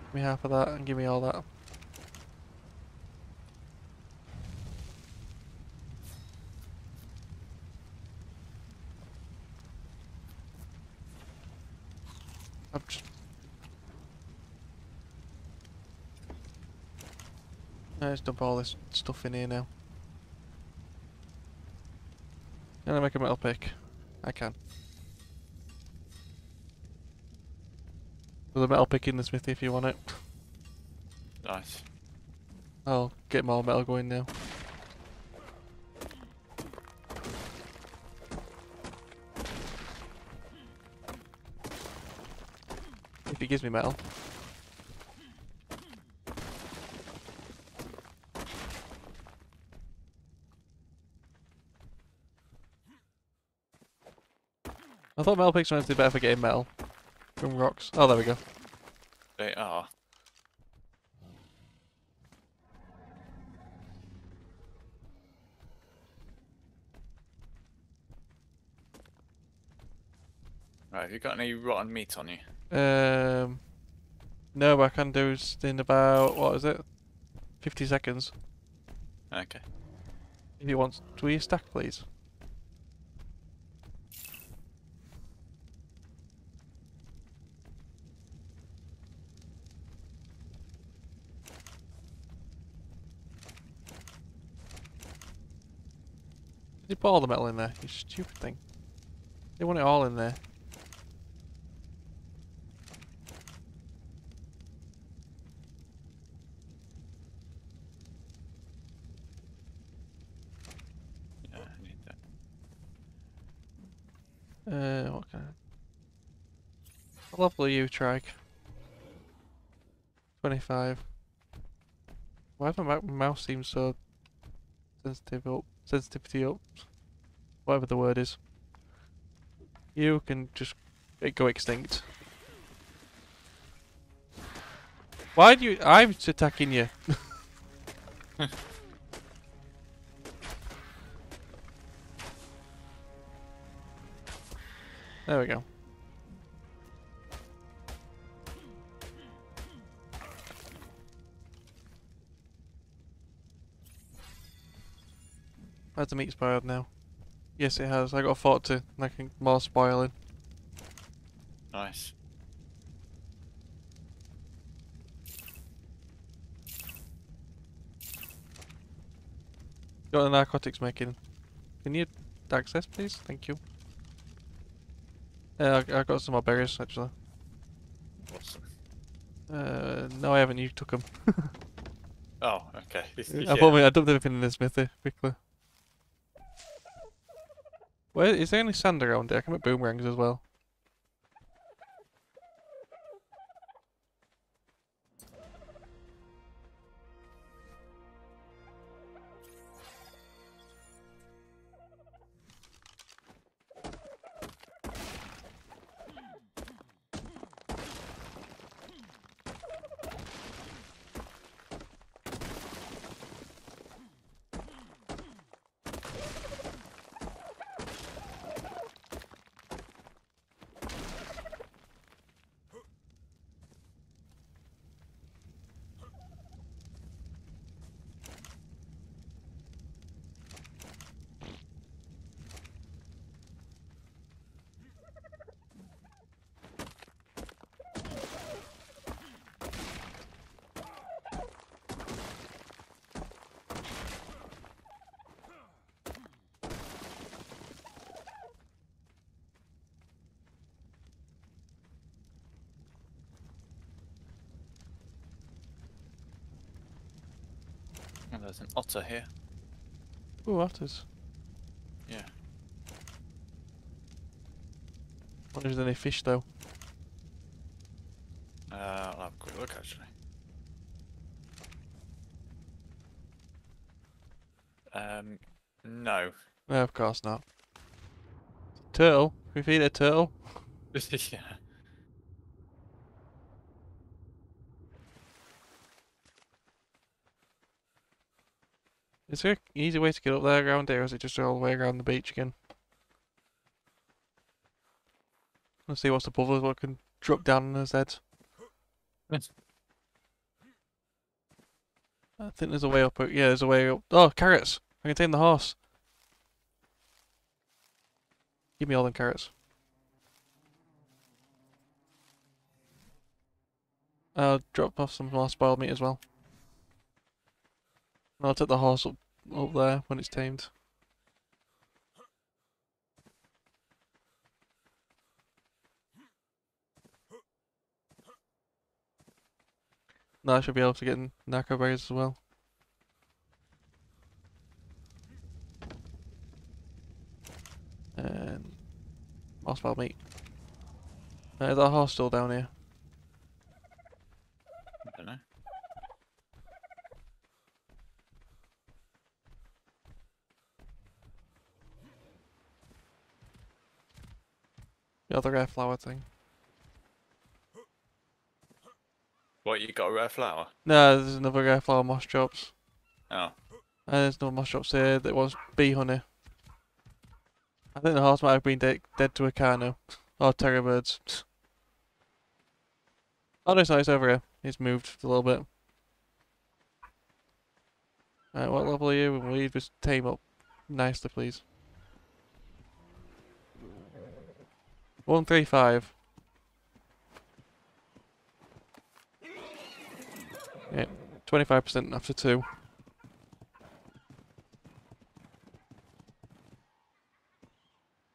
Give me half of that and give me all that. I'm just... Let's dump all this stuff in here now. Can I make a metal pick? I can. There's a metal pick in the smithy if you want it. Nice. I'll get more metal going now. If he gives me metal. I thought metal picks were meant to be better for getting metal from rocks. Oh, there we go. They are. Right, have you got any rotten meat on you? Um, no, but I can do is in about what is it? Fifty seconds. Okay. If you want, do we stack, please? Put all the metal in there? You stupid thing. They want it all in there. Yeah, I need that. Uh, what kind of... What level are you, Trike? 25. Why does my mou- mouse seem so sensitive up? Sensitivity up? Whatever the word is. You can just go extinct. Why do you... I'm attacking you. There we go. Has the meat spoiled now? Yes, it has. I got a 40, making more spoiling. Nice. Got the narcotics making. Can you access, please? Thank you. Uh, I, I got some more berries, actually. Awesome. Uh, no, I haven't. You took them. Oh, okay. I thought I dumped everything in the smithy quickly. Where is there any sand around there? I can make boomerangs as well. Oh, an here. Ooh, otters. Yeah. Wonder if there's any fish though. Uh, I'll have a quick look actually. Um, no. No, of course not. Turtle? Can we feed a turtle? yeah. Is there an easy way to get up there around here, or is it just all the way around the beach again? Let's see what's above us, what can drop down on his head. Yes. I think there's a way up. Yeah, there's a way up. Oh, carrots! I can tame the horse. Give me all them carrots. I'll drop off some more spoiled meat as well. I'll take the horse up, up there when it's tamed. Now I should be able to get narco berries as well. And spoiled meat. Uh, is that horse still down here? I don't know. The other rare flower thing. What, you got a rare flower? No, there's another rare flower moss drops. Oh. And there's no moss drops here that was bee honey. I think the horse might have been de dead to a carno. Or terror birds. Oh no, it's it's over here. He's moved a little bit. Alright, what level are you? Will you just tame up nicely, please? 135. Yeah, 25% after two.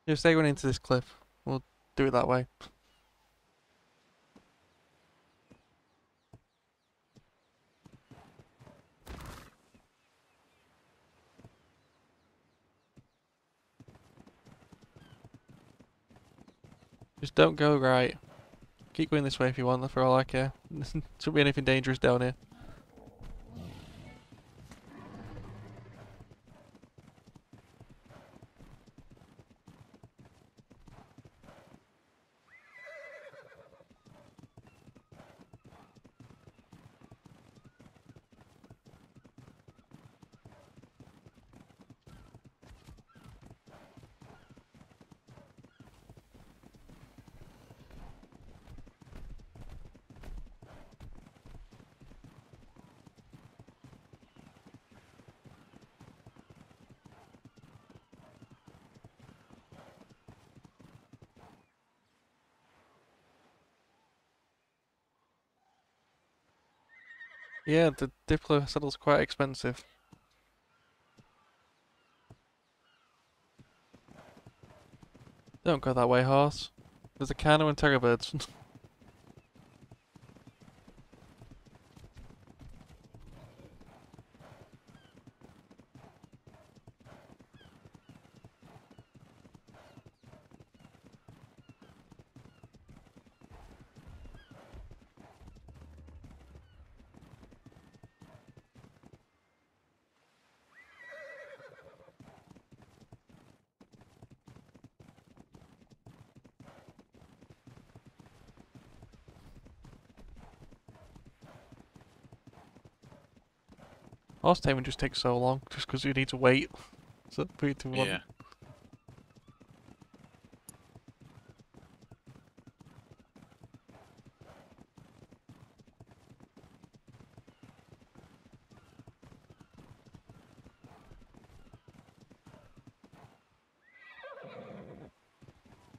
Just stay going into this cliff. We'll do it that way. Just don't go right. Keep going this way if you want, for all I care. Shouldn't be anything dangerous down here. Yeah, the Diplo saddle's quite expensive. Don't go that way, horse. There's a cannon and Terror Birds. Horse taming just takes so long, just because you need to wait. So three, one. Yeah.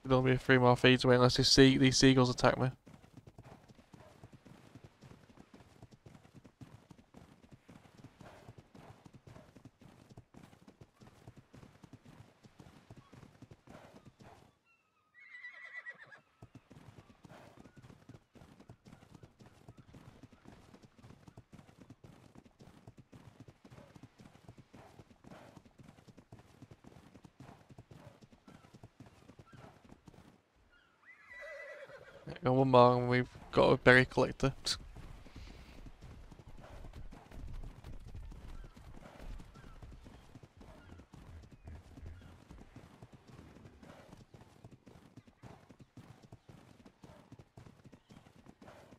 There'll be three more feeds away unless these, sea these seagulls attack me. Go one more and we've got a berry collector.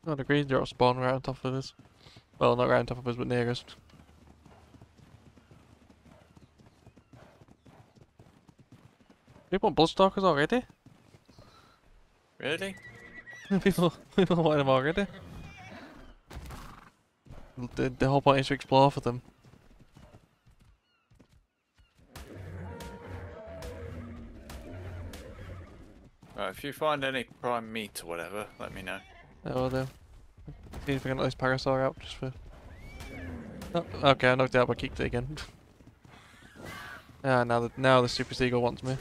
Oh, the green drop spawn right on top of us. Well, not right on top of us, but near us. People want Bloodstalkers already? Really? people, people want them already. The, whole point is to explore for them. Right, if you find any prime meat or whatever, let me know. I will do. See if we can let this parasaur out just for. Oh, okay, I knocked it out, but I kicked it again. ah, now the now the super seagull wants me.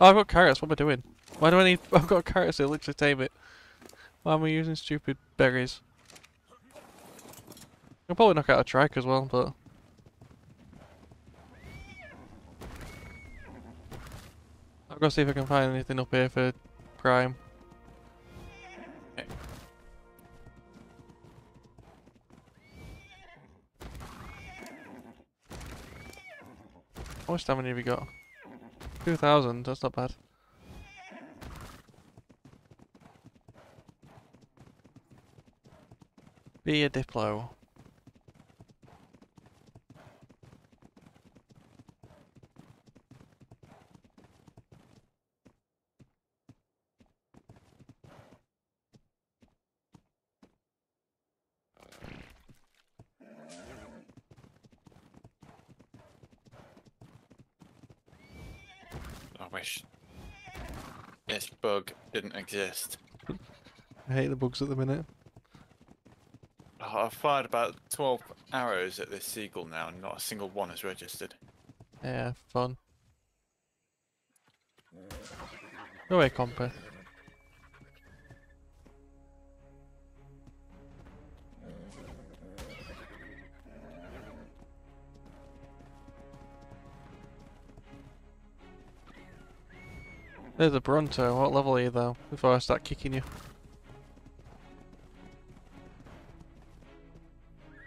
Oh, I've got carrots. What am I doing? Why do I need? I've got carrots. to literally tame it. Why am I using stupid berries? I'll probably knock out a trike as well, but I'll go see if I can find anything up here for prime. How much stamina have you got? 2,000, that's not bad. Be a Diplo. I wish this bug didn't exist. I hate the bugs at the minute. Oh, I've fired about 12 arrows at this seagull now, and not a single one has registered. Yeah, fun. Go away, Compa. There's a Bronto. What level are you though? Before I start kicking you.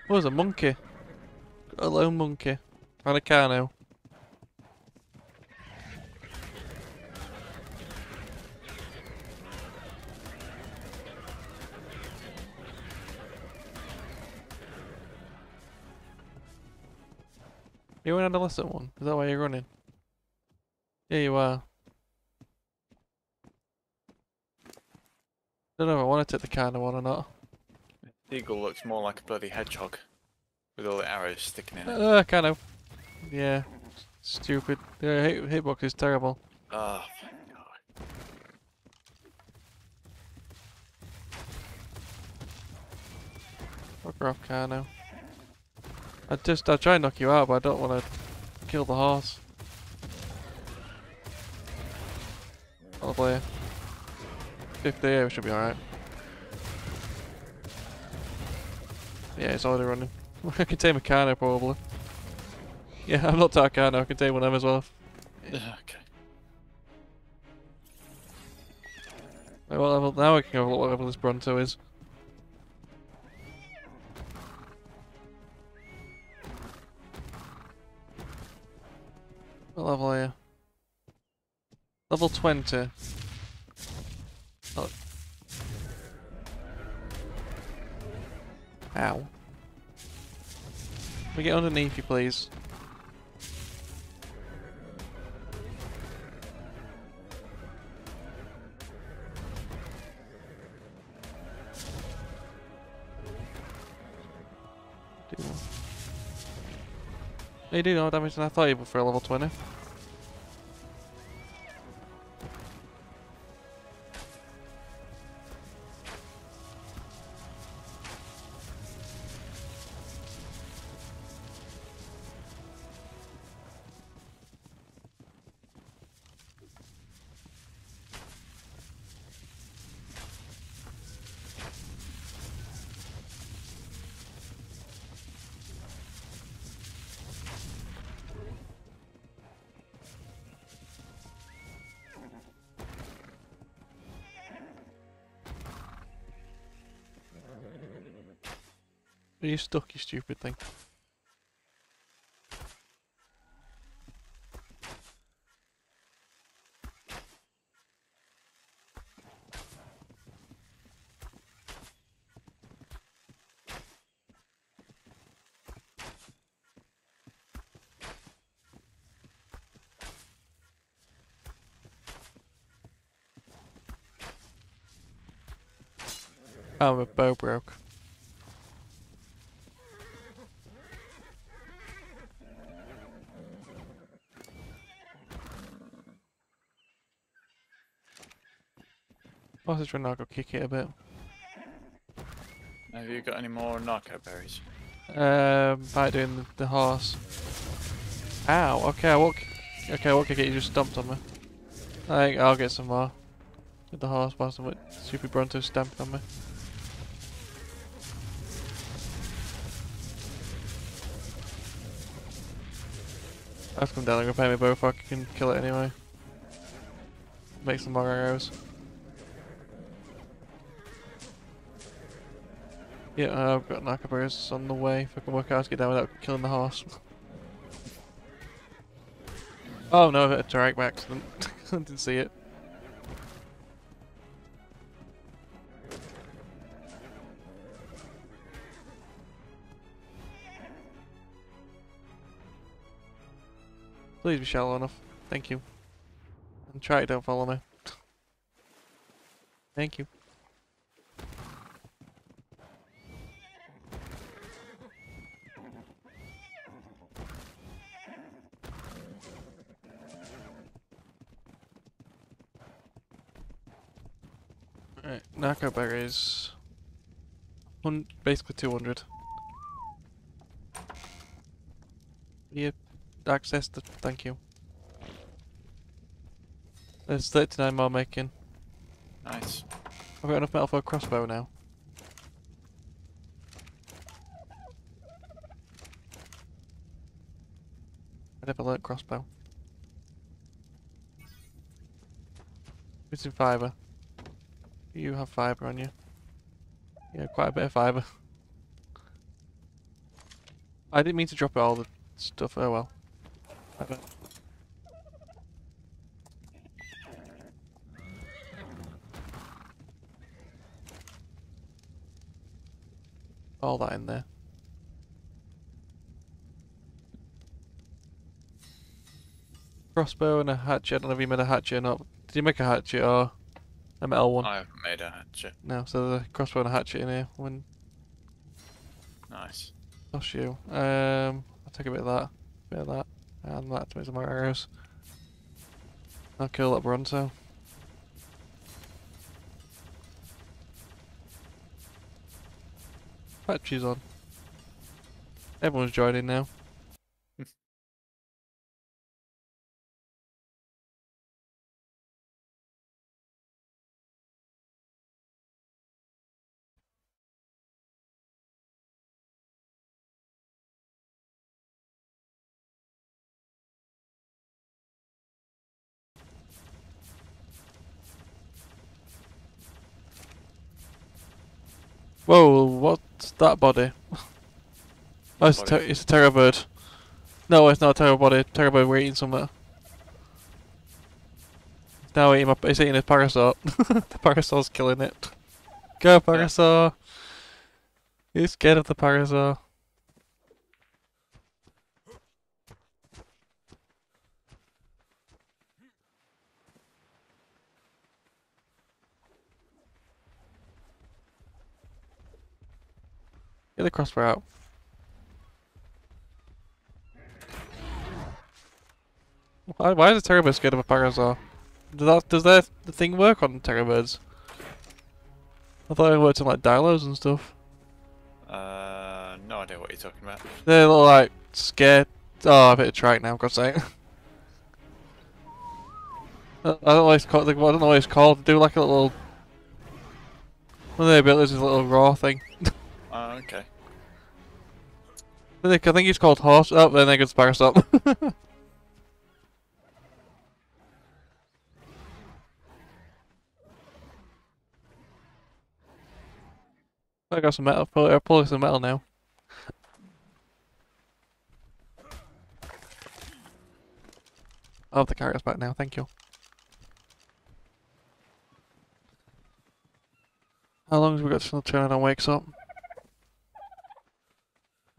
Oh, there's a monkey. A lone monkey. And a carno. You're an adolescent one? Is that why you're running? Yeah, you are. Don't know if I want to take the kind of one or not. Eagle looks more like a bloody hedgehog with all the arrows sticking in it. Uh, kind of. Yeah. Stupid. The hit hitbox is terrible. Oh, thank God. Fuck off, Carno. I just, I try and knock you out, but I don't want to kill the horse. I'll play. 50, yeah, we should be alright. Yeah, it's already running. I can tame a Carno probably. Yeah, I'm not Tarkano, I can tame one of them as well. Yeah, Okay. What level, now I can have a look what level this Bronto is. What level are you? Level 20. Oh. Ow. Can we get underneath you, please? They do more damage than I thought you would for a level 20. Are er you stuck, you stupid thing? Oh, my bow broke. I'll just run go kick it a bit. Have you got any more narco berries? Um, by doing the, the horse. Ow, okay, what, okay, what kick it? You just stomped on me. I think I'll get some more. With the horse whilst I'm with Super Bronto stamped on me. I've come down and repair my bow if I can kill it anyway. Make some more arrows. Yeah, uh, I've got narco berries on the way if I can work out to get down without killing the horse. oh no, a by accident. I didn't see it. Please be shallow enough. Thank you. And try to don't follow me. Thank you. Berries. Hun basically 200. Yep, access the. Thank you. There's 39 more making. Nice. I've got enough metal for a crossbow now. I never learnt crossbow. Missing fibre. You have fibre on you. Yeah, quite a bit of fibre. I didn't mean to drop all the stuff. Oh well. All that in there. Crossbow and a hatchet. I don't know if you made a hatchet or not. Did you make a hatchet or a metal one? I haven't made a hatchet. No, so there's a crossbow and a hatchet in here. When Nice. Toss you. Um, I'll take a bit of that, bit of that, and that to make some more arrows. I'll kill that Bronto. Patches on. Everyone's joining now. Whoa, what's that body? Oh, it's, a ter- it's a terror bird. No, it's not a terror body. Terror bird, we're eating somewhere. Now eating my, it's eating a parasaur. the parasaur's killing it. Go, parasaur! You're scared of the parasaur. Get the crossbow out. Why, why is a terror bird scared of a parasaur? Does that does that the thing work on terror birds? I thought it worked on like dilos and stuff. Uh, no idea what you're talking about. They're little, like scared. Oh, a bit of track now. God's sake. I don't know what it's called. I don't know what it's called. They do like a little. One of their abilities is a little raw thing. Oh, okay. I think I think it's called horse. Oh, then they can spare up. I got some metal. Pull, pull some metal now. I'll have the carrots back now. Thank you. How long have we got till Turner wakes up?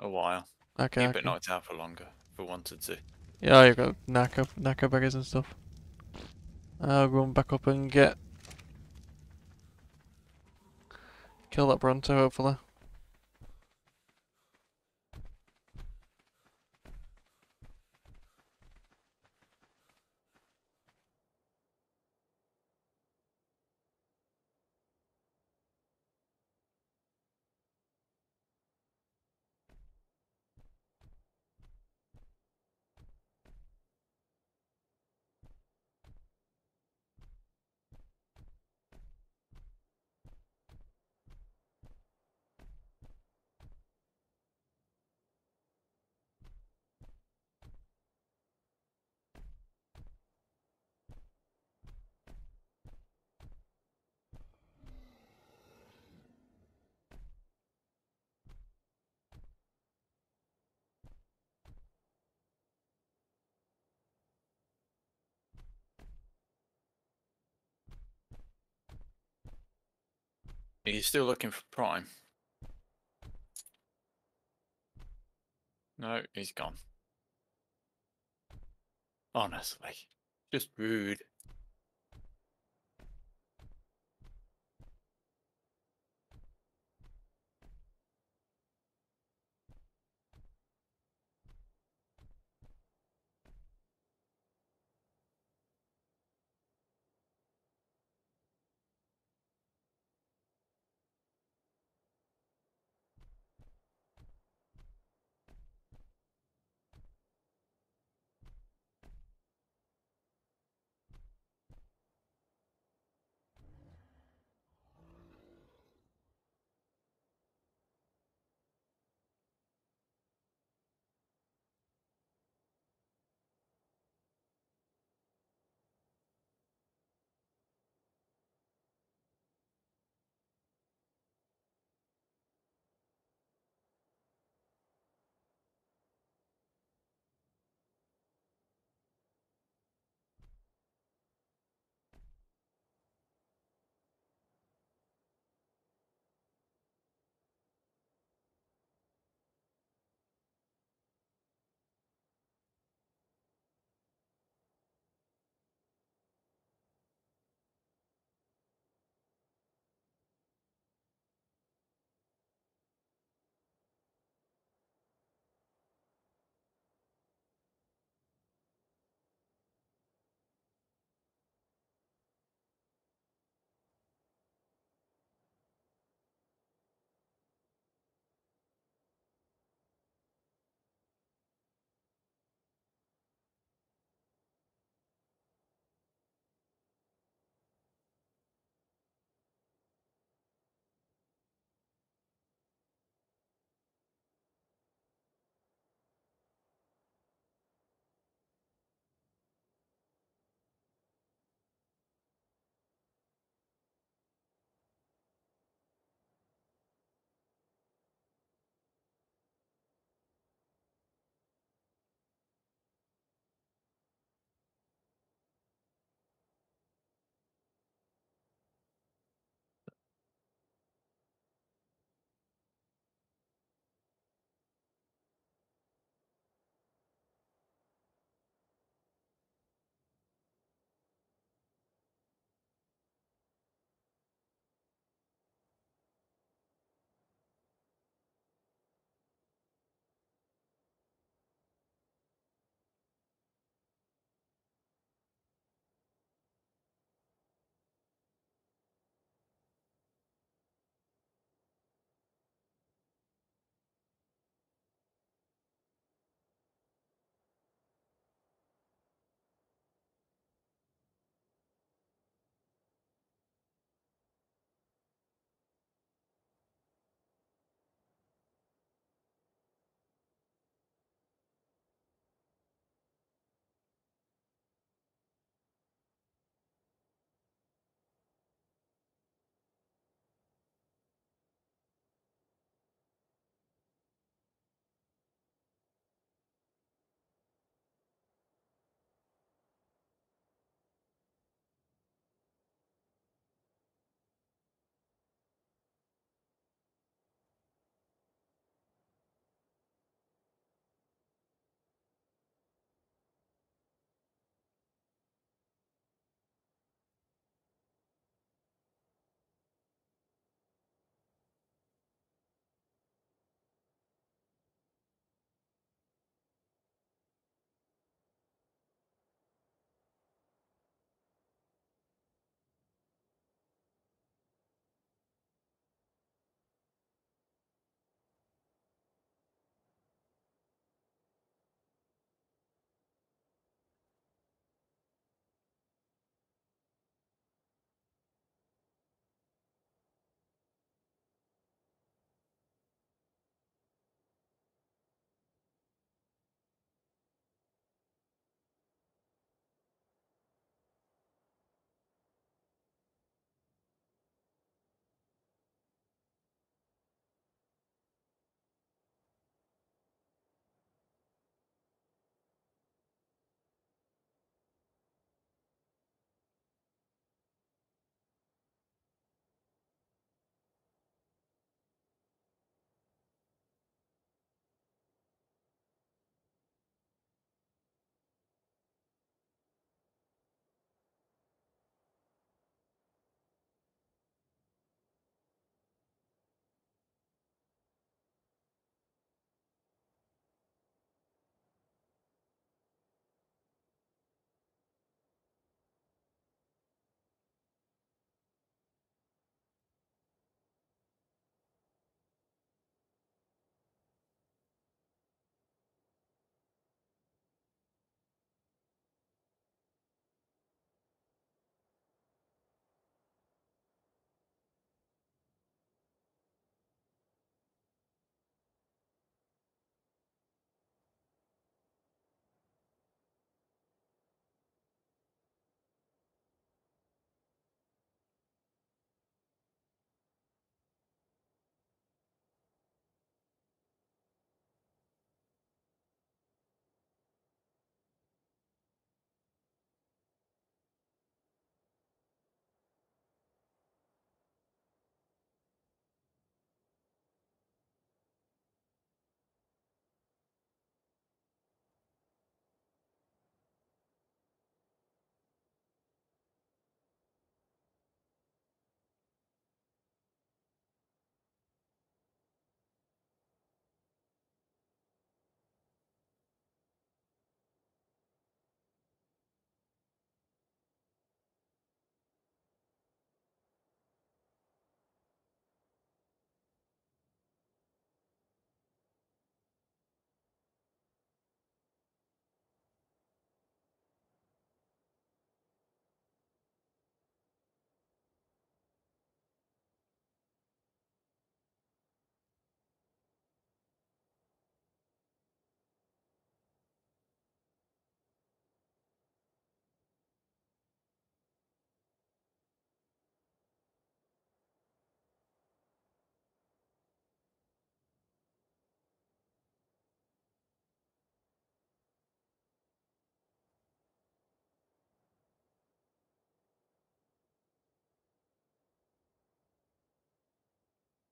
A while. Okay. Keep okay. it knocked out for longer if we wanted to. Yeah, you've got narco, narco berries and stuff. I'll run back up and get... Kill that Bronto, hopefully. You still looking for Prime? No, he's gone. Honestly, just rude.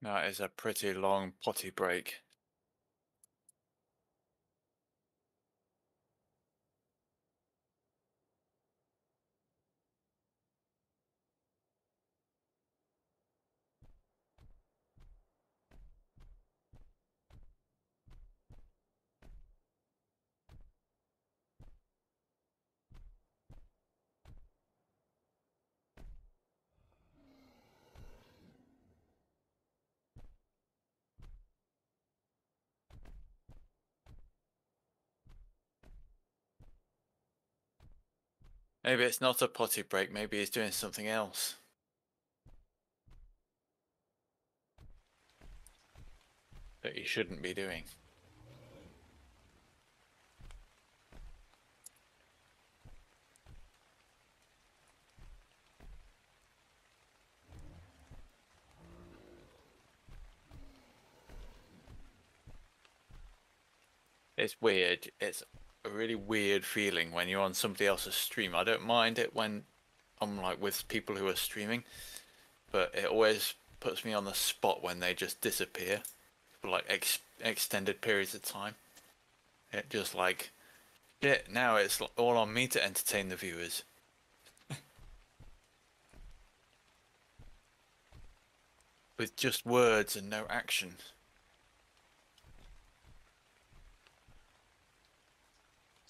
That is a pretty long potty break. Maybe it's not a potty break, maybe he's doing something else. That he shouldn't be doing. It's weird. It's a really weird feeling when you're on somebody else's stream. I don't mind it when I'm like with people who are streaming, but it always puts me on the spot when they just disappear for like ex- extended periods of time. It just like, shit, now it's all on me to entertain the viewers. With just words and no action.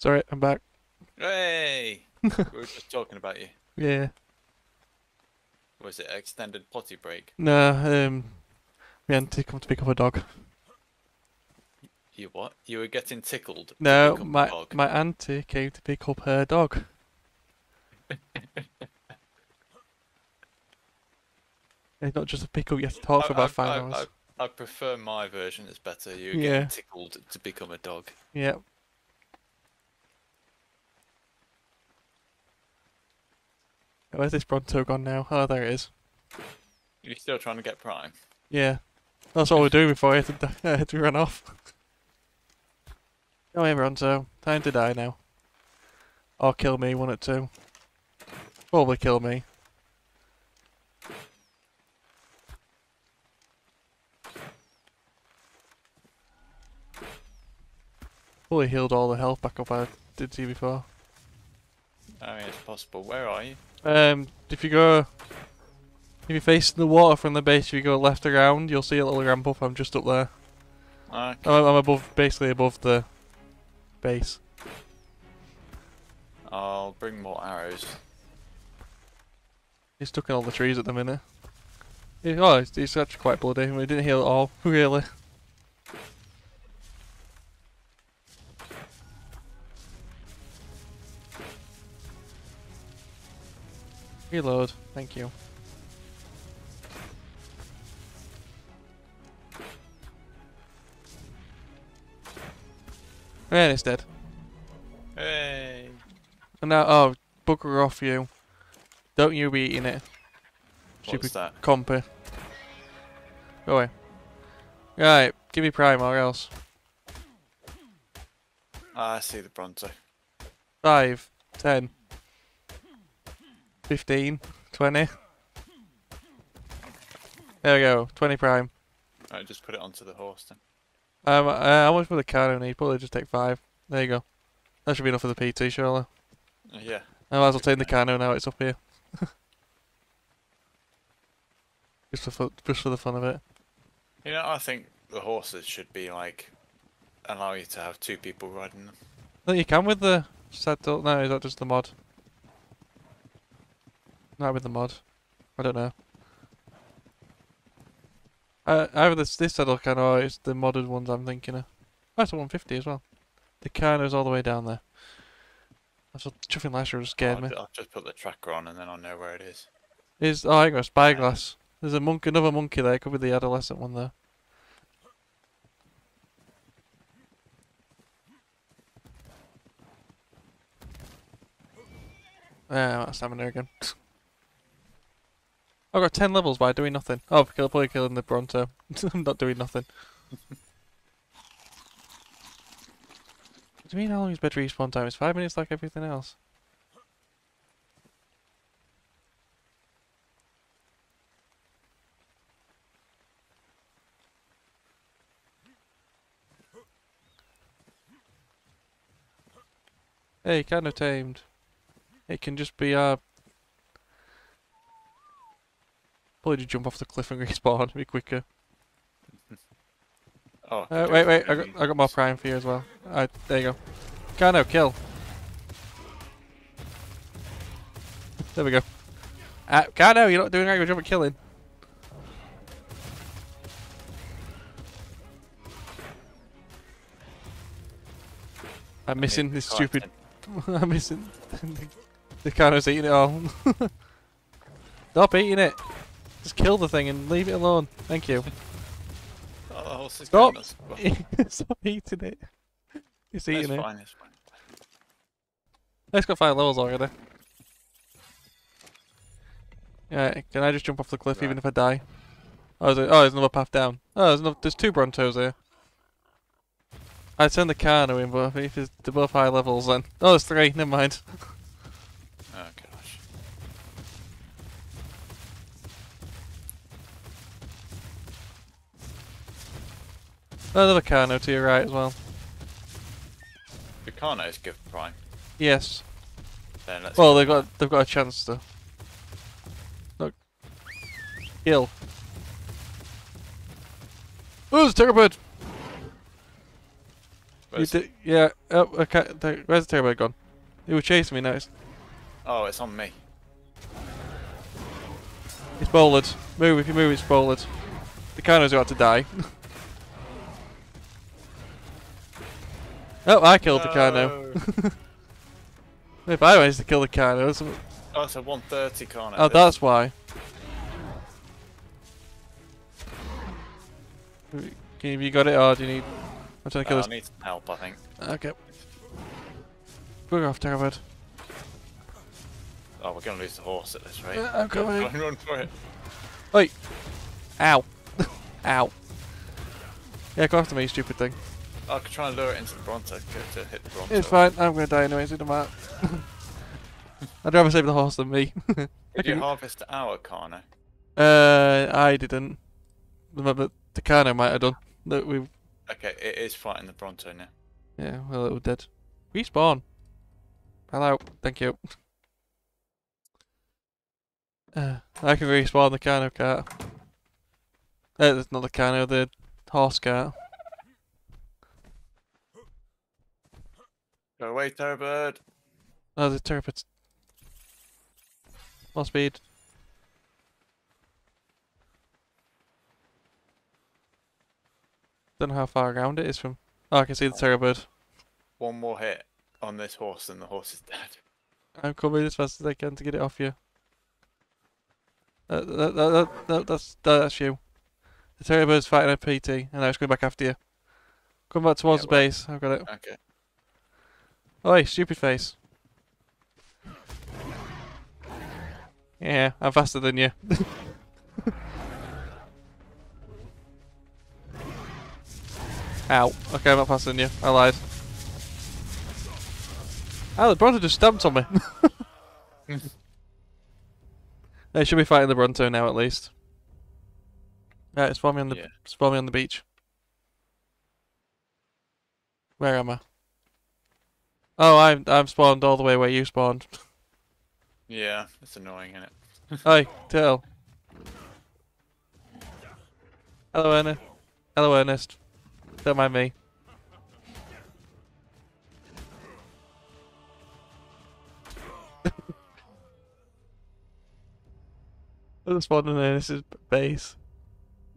Sorry, I'm back. Hey! we were just talking about you. Yeah. Was it extended potty break? No, um, we had to come to pick up a dog. You what? You were getting tickled? No, my my auntie came to pick up her dog. it's not just a pickle. you have to talk for I- about I- five I, hours. I, prefer my version. It's better. You Yeah. getting tickled to become a dog. Yeah. Where's this Bronto gone now? Oh, there it is. You're still trying to get Prime. Yeah. That's what we're doing before I had to, I had to run off. Go here, Bronto. Time to die now. Or kill me, one at two. Probably kill me. Fully healed all the health back up I did see before. I mean, it's possible. Where are you? Um, if you go, if you're facing the water from the base, if you go left around, you'll see a little ramp up. I'm just up there. Okay. I'm, I'm above, basically above the base. I'll bring more arrows. He's stuck in all the trees at the minute. Oh, he's, he's actually quite bloody. We didn't heal at all, really. Reload, thank you. And it's dead. Hey! And now, oh, bugger off you. Don't you be eating it. What's Stupid that? compy. Go away. Right, give me prime or else. Ah, I see the Bronto. Five, ten, fifteen, twenty. There we go, 20 prime. Right, just put it onto the horse then. Um, uh, how much would the car need? Probably just take five. There you go. That should be enough for the PT, surely. Uh, yeah. I might as well take the Carno now it's up here. just, for, just for the fun of it. You know, I think the horses should be like allow you to have two people riding them. No, you can with the saddle. No, is that just the mod? Not with the mod. I don't know. Uh, either this this saddle can or it's the modded ones I'm thinking of. Oh, it's a 150 as well. The Carno's all the way down there. That's what chuffing last year scared I'll, me. I'll just put the tracker on and then I'll know where it is. Is oh, I got a spyglass. There's a monk, another monkey there. It Could be the adolescent one there. Ah, that's stamina again. I've got 10 levels by doing nothing. Oh, kill, probably killing the Bronto. I'm not doing nothing. do you mean how long is battery respawn time? It's 5 minutes like everything else. Hey, kind of tamed. It can just be a Probably just jump off the cliff and respawn, it'd be quicker. Oh, Uh, wait, wait, I got, I got more prime for you as well. Alright, there you go. Carno, kill. There we go. Uh, Carno, you're not doing a very good job at killing. I'm missing this stupid. I'm missing. the Carno's eating it all. Stop eating it. Just kill the thing and leave it alone. Thank you. Oh, the horse is Stop. us. Stop eating it. It's eating it. fine, it's fine. It's got five levels already. Yeah, can I just jump off the cliff even if I die? Oh, is it, oh, there's another path down. Oh, there's, another, there's two Brontos here. I'd send the Carno in, but if it's, they're both high levels then. Oh, there's three, never mind. Oh gosh. Another Carno to your right as well. The is give prime. Yes. Then let's Well, they've got they've got a chance to. Look. Kill. It's a You yeah, oh, okay, where's the Terrabird gone? He was chasing me now. Oh, it's on me. it's bouldered. Move, if you move, it's bouldered. The Carno's about to die. oh, I killed the Carno. No. If I managed to kill the Carno, it's- oh, it's a 130 Carno. oh, that's why. Can have you got it, or do you need... I'm trying to kill Uh, this I need some help, I think. Okay. Bugger off, Terrabird. Oh, we're gonna lose the horse at this rate. Uh, I'm Go coming. on, run for it. Oi! Ow. Ow. Yeah, go after me, you stupid thing. I could try and lure it into the Bronto to hit the Bronto. It's fine, I'm gonna die anyways, it doesn't matter. I'd rather save the horse than me. Did you harvest our Carno? uh, I didn't. But but the Carno might have done. That we, Okay, it is fighting the Bronto now. yeah, well, it was dead. Respawn. Hello, thank you. Uh, I can respawn the Carno cart. Uh, it's not the Carno, the horse cart. Go away, Terrorbird. Oh, the turrets. More speed. Don't know how far around it is from. Oh, I can see the terrorbird. One more hit on this horse and the horse is dead. I'm coming as fast as I can to get it off you. Uh, that, that, that, that, that's that's you. The terrorbird's fighting a PT, and now it's going back after you. Come back towards Yeah, the well- base. I've got it. Okay. Oi, stupid face. Yeah, I'm faster than you. Ow. Okay, I'm not faster than you. I lied. Oh, the Bronto just stamped on me. they should be fighting the Bronto now, at least. Right, spawn me on the Yeah. spawn me on the beach. Where am I? Oh, I'm I'm spawned all the way where you spawned. Yeah, it's annoying, isn't it? Hi, Turtle. Hello, Ernest. Hello, Ernest. Don't mind me. I just spawned in Ernest's base.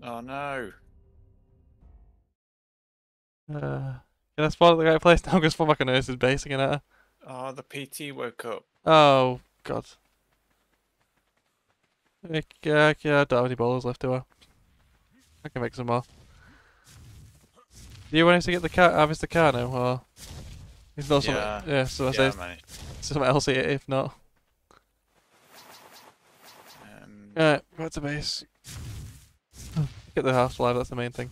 Oh no. Uh, can I spawn at the right place? Now I'm gonna spawn back on Ernest's base again. Uh, Oh, the PT woke up. oh, God. Like, Yeah, yeah, I don't have any bowlers left, do I? I can make some more. Do you want us to get the car, Have harvest the car now, or? Is there something? Yeah. Yeah, so I yeah, say I something else here if not. Um, Alright, back to base. Get the house alive, that's the main thing.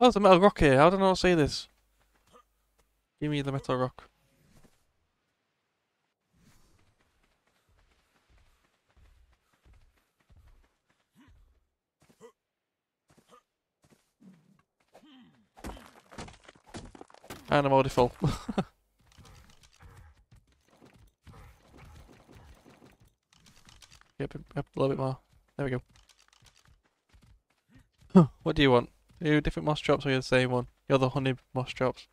Oh, there's a metal rock here. How did I not see this? Give me the metal rock. And I'm already full. yep, yep, a little bit more. There we go. what do you want? You different moss drops or you're the same one? You're the honey moss drops.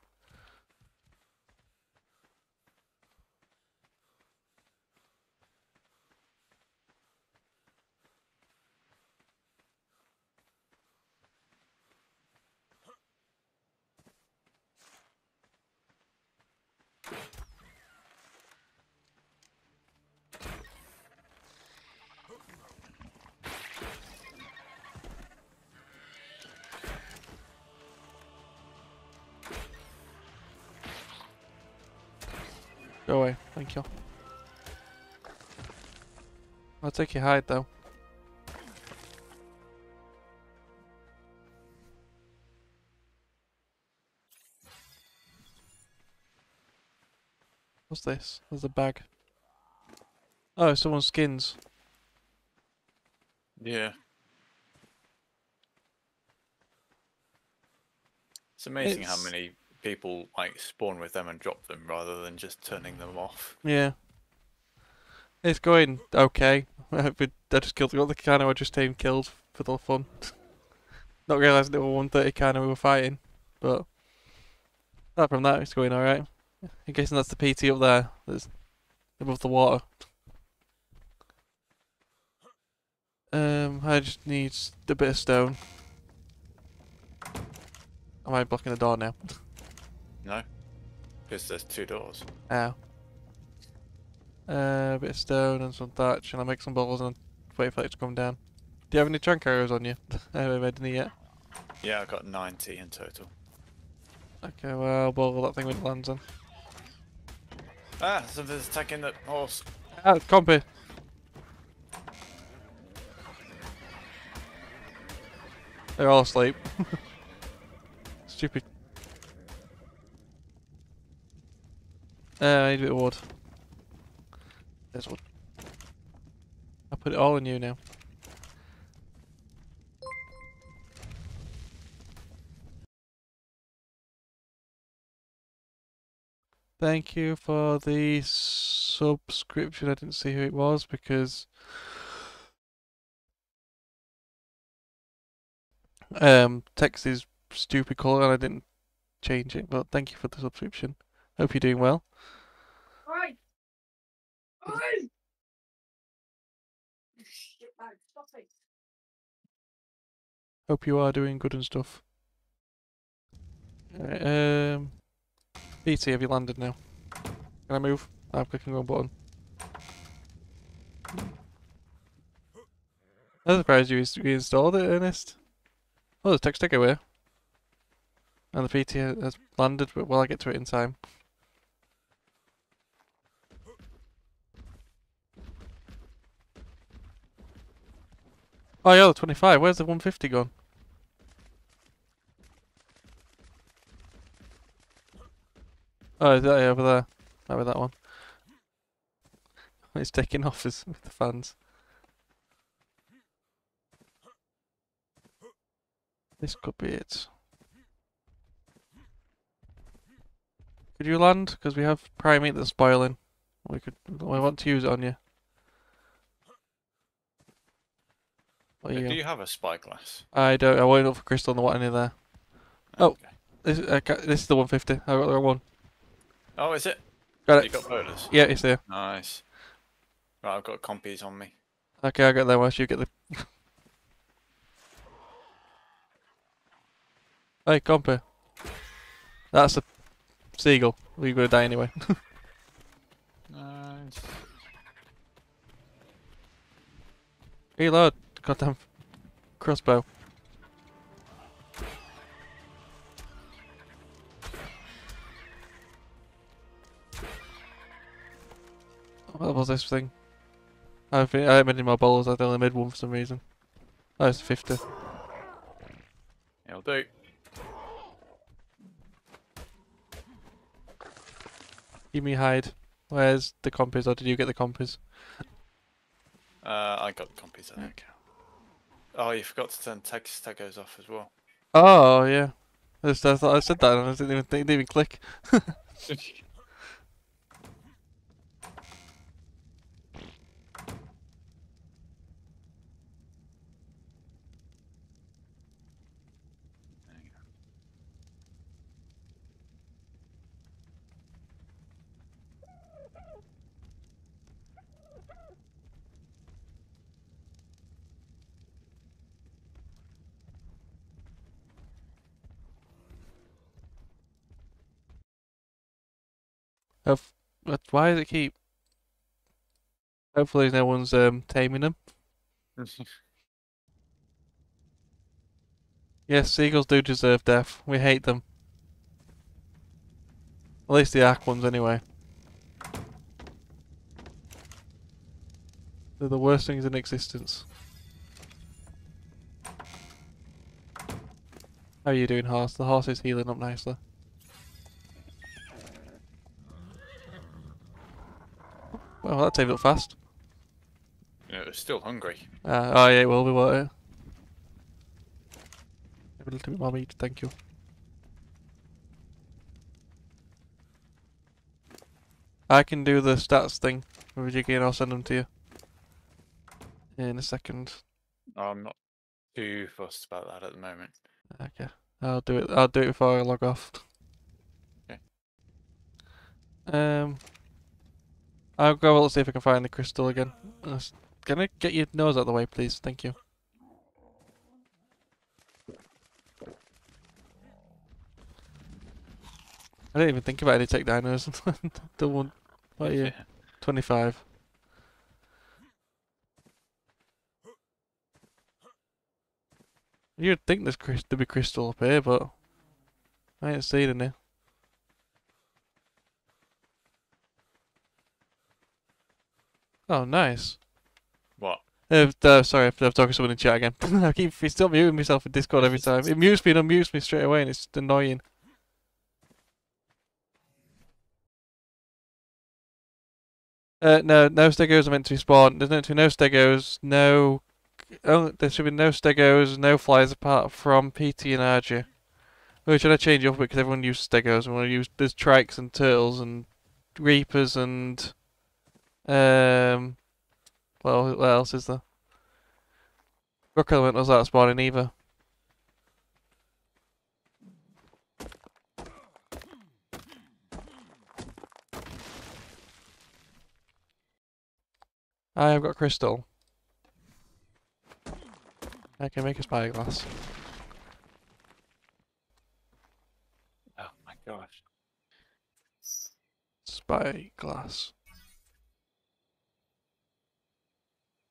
I'll take your hide though. What's this? There's a bag. Oh, someone's skins. Yeah. It's amazing how many people like spawn with them and drop them rather than just turning them off. Yeah. It's going okay. I just killed got the kind I just team killed for the fun. Not realising it was 130 kind we were fighting, but apart from that, it's going alright. I'm guessing that's the PT up there that's above the water. Um, I just need a bit of stone. Am I blocking the door now? No? Because there's two doors. Ow. Uh, a bit of stone and some thatch, and I'll make some balls and wait for it to come down. Do you have any tranq arrows on you? I haven't made any yet. Yeah, I've got 90 in total. Okay, well, ball that thing with lands on. Ah, something's attacking that horse. Ah, compy! They're all asleep. Stupid. Uh, I need a bit of wood. There's wood. I put it all in you now. Thank you for the subscription. I didn't see who it was because um text is stupid color and I didn't change it. But thank you for the subscription. Hope you're doing well. Oi! Oi! Shitbag, stop it. Hope you are doing good and stuff. Alright, um, BT, have you landed now? Can I move? I'm clicking wrong button. I'm surprised you ins- reinstalled it, Ernest. Oh, the text takeaway. And the PT has landed, but will I get to it in time? Oh yeah, the 25. Where's the 150 gone? Oh, is that over there? Be that one. It's taking off with the fans. This could be it. Could you land? Because we have primate that's spoiling. We could. I want to use it on you. What uh, you Do got? you have a spyglass? I don't. I won't look for crystal in the water near there. Oh. oh this, uh, is- this is the 150. I got the wrong one. Oh, is it? Got it. You got bonus? Yeah, it's there. Nice. Right, I've got compies on me. Okay, I got there. Whilst you get the. hey, compy. That's a seagull. We're gonna die anyway. Nice. Reload. Goddamn crossbow. What was this thing? I think I haven't made any more bowls. I only made one for some reason. Oh, it's 50. It'll do. Give me hide. Where's the compass, or did you get the compass? Uh, I got the compies, I think. Okay. Oh, you forgot to turn text tagos off as well. Oh, yeah. I, just, I thought I said that and I didn't even, it didn't even click. But why does it keep? Hopefully, no one's um, taming them. Yes, seagulls do deserve death. We hate them. At least the ark ones, anyway. They're the worst things in existence. How are you doing, horse? The horse is healing up nicely. Well, that tamed up fast. Yeah, it was still hungry. Uh, oh yeah, it will be, won't it? Have a little bit more meat, thank you. I can do the stats thing with Jiggy and I'll send them to you. In a second. I'm not too fussed about that at the moment. Okay. I'll do it I'll do it before I log off. Okay. Um I'll go let's see if I can find the crystal again. Can I get your nose out of the way please? Thank you. I didn't even think about any Tek dinos. the one what are you? Twenty five. You'd think there's there'd be crystal up here, but I ain't seen any. Oh, nice. What? Uh, uh, sorry, I'm talking to someone in chat again. I keep still muting myself in Discord every time. It mutes me and unmutes me straight away, and it's annoying. Uh, no, no stegos are meant to be spawned. There's meant to be no stegos, no. Oh, there should be no stegos, no flies apart from PT and. We're trying to change up because everyone uses stegos. We want to use there's trikes and turtles and reapers and um. Well, what else is there? Rock elementals aren't spawning either. I have got crystal. I can make a spyglass. Oh my gosh. Spyglass.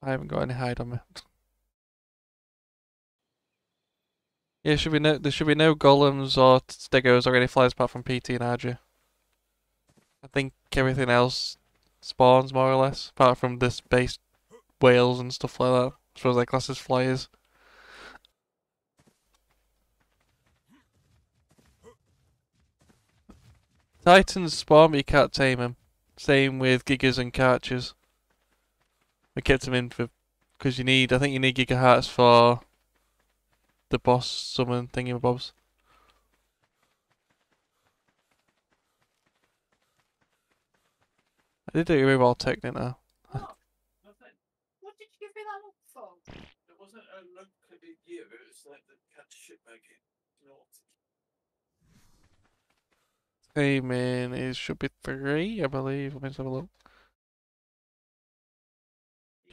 I haven't got any hide on me. Yeah, should be no. There should be no golems or stegos or any flies apart from PT and RG. I think everything else spawns more or less, apart from this base whales and stuff like that. I suppose they class as flyers. Titans spawn, but you can't tame them. Same with gigas and carchas. We kept them in for because you need. I think you need gigahertz for the boss summon thingy-bobs. I did it remove all tech, didn't I? Oh, Nothing. What did you give me that look for? It wasn't a look at you, it was like the cat shit back in. Naughty. Taming is should be three, I believe. Let me just have a look.